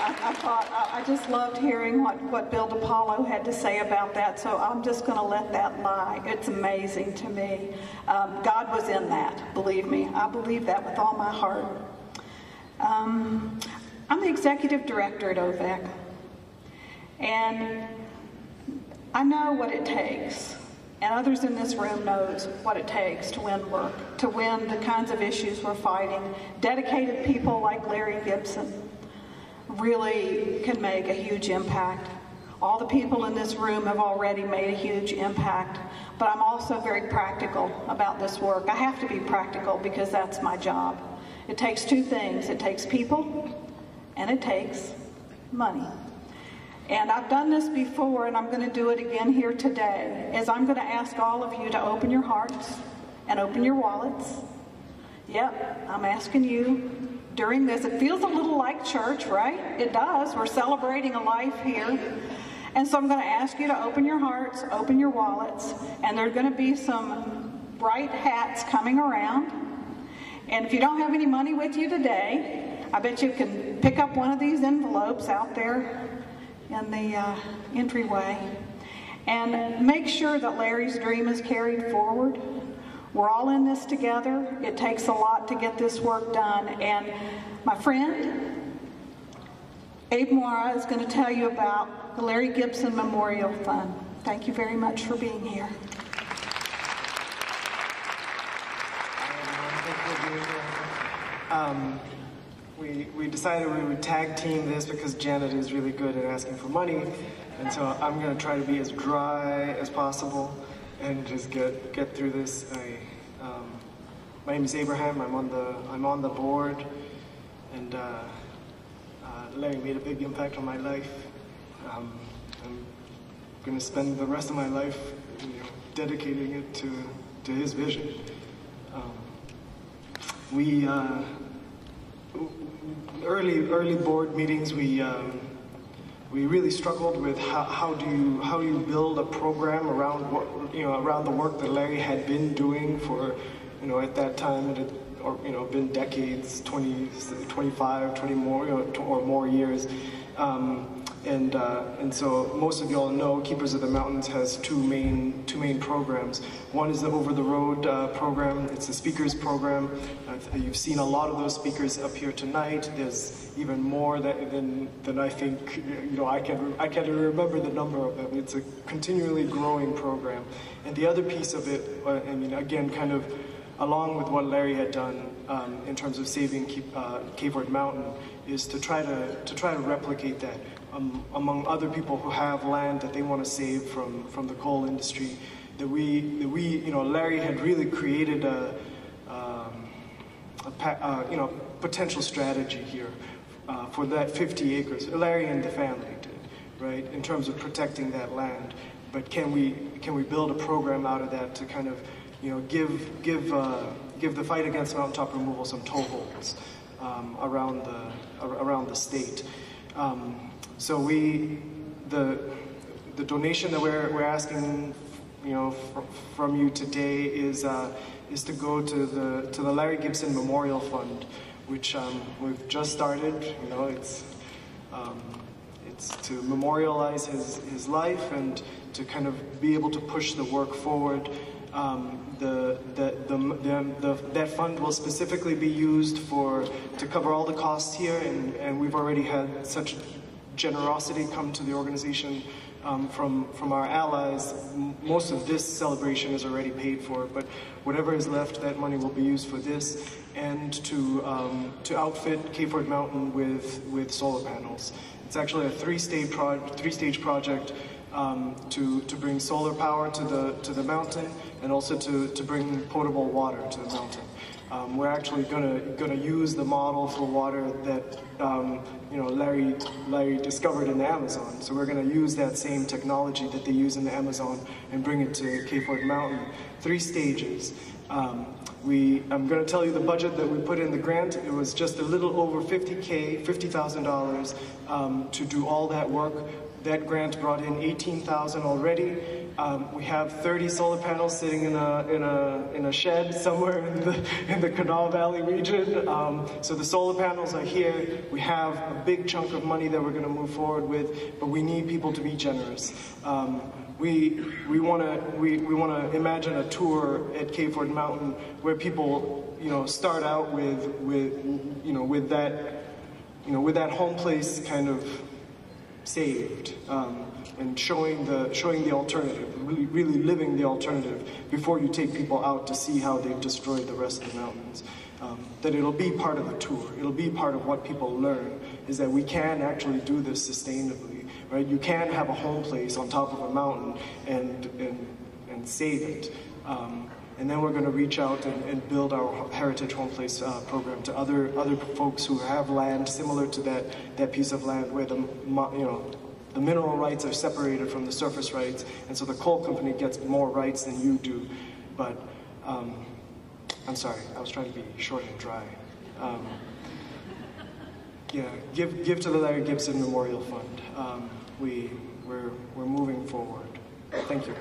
I, I thought, I, I just loved hearing what, what Bill DePaulo had to say about that, so I'm just going to let that lie. It's amazing to me. Um, God was in that, believe me. I believe that with all my heart. Um, I'm the executive director at OVEC, and I know what it takes, and others in this room knows what it takes to win work, to win the kinds of issues we're fighting. Dedicated people like Larry Gibson really can make a huge impact. All the people in this room have already made a huge impact, but I'm also very practical about this work. I have to be practical because that's my job. It takes two things. It takes people and it takes money. And I've done this before, and I'm going to do it again here today, is I'm going to ask all of you to open your hearts and open your wallets. Yep, I'm asking you during this. It feels a little like church, right? It does. We're celebrating a life here. And so I'm going to ask you to open your hearts, open your wallets, and there are going to be some bright hats coming around. And if you don't have any money with you today, I bet you can pick up one of these envelopes out there in the uh, entryway and make sure that Larry's dream is carried forward. We're all in this together. It takes a lot to get this work done. And my friend, Abe Mora, is going to tell you about the Larry Gibson Memorial Fund. Thank you very much for being here. Um, we, we decided we would tag team this because Janet is really good at asking for money. And so I'm going to try to be as dry as possible and just get, get through this. I, my name is Abraham. I'm on the, I'm on the board. And uh, uh, Larry made a big impact on my life. Um, I'm going to spend the rest of my life you know, dedicating it to, to his vision. Um, we uh, early early board meetings we um, we really struggled with how, how do you how do you build a program around what you know around the work that Larry had been doing for you know at that time it had or you know been decades 20 25 20 more you know, or more years um, and uh, and so most of y'all know Keepers of the Mountains has two main two main programs. One is the Over the Road uh, program. It's a speakers program. Uh, you've seen a lot of those speakers up here tonight. There's even more that, than than I think you know I can I can remember the number of them. It's a continually growing program. And the other piece of it, uh, I mean, again, kind of along with what Larry had done um, in terms of saving uh, Mountain, is to try to to try to replicate that um, among other people who have land that they want to save from, from the coal industry. That we, that we, you know, Larry had really created a, um, a uh, you know, potential strategy here uh, for that 50 acres. Larry and the family did, right, in terms of protecting that land. But can we, can we build a program out of that to kind of, you know, give, give, uh, give the fight against mountaintop removal some toeholds um, around, the, around the state? Um, so we, the, the donation that we're, we're asking, you know, fr- from you today is, uh, is to go to the, to the Larry Gibson Memorial Fund, which um, we've just started. You know, it's um, it's to memorialize his, his life and to kind of be able to push the work forward. Um, the, the, the, that fund will specifically be used for to cover all the costs here, and, and we've already had such generosity come to the organization um, from from our allies. Most of this celebration is already paid for, but whatever is left, that money will be used for this and to um, to outfit Kayford Mountain with with solar panels. It's actually a three-stage pro- three-stage project um, to to bring solar power to the to the mountain and also to to bring potable water to the mountain. Um, we're actually gonna gonna use the model for water that um, you know Larry Larry discovered in the Amazon. So we're gonna use that same technology that they use in the Amazon and bring it to Cape Kayford Mountain. Three stages. Um, we I'm gonna tell you the budget that we put in the grant. It was just a little over 50k, fifty thousand dollars um, to do all that work. That grant brought in 18,000 already. Um, we have 30 solar panels sitting in a, in a, in a shed somewhere in the, in the Kanawha Valley region. Um, so the solar panels are here. We have a big chunk of money that we're going to move forward with, but we need people to be generous. Um, we we want to we, we want to imagine a tour at Kayford Mountain where people you know start out with with you know with that you know with that home place kind of saved um, and showing the showing the alternative, really, really living the alternative before you take people out to see how they've destroyed the rest of the mountains. Um, that it'll be part of the tour. It'll be part of what people learn is that we can actually do this sustainably, right? You can have a home place on top of a mountain and and and save it. Um, and then we're going to reach out and, and build our Heritage Home Place uh, program to other other folks who have land similar to that that piece of land where the you know the mineral rights are separated from the surface rights, and so the coal company gets more rights than you do. But um, I'm sorry, I was trying to be short and dry. Um, yeah, give give to the Larry Gibson Memorial Fund. Um, we we're we're moving forward. Thank you.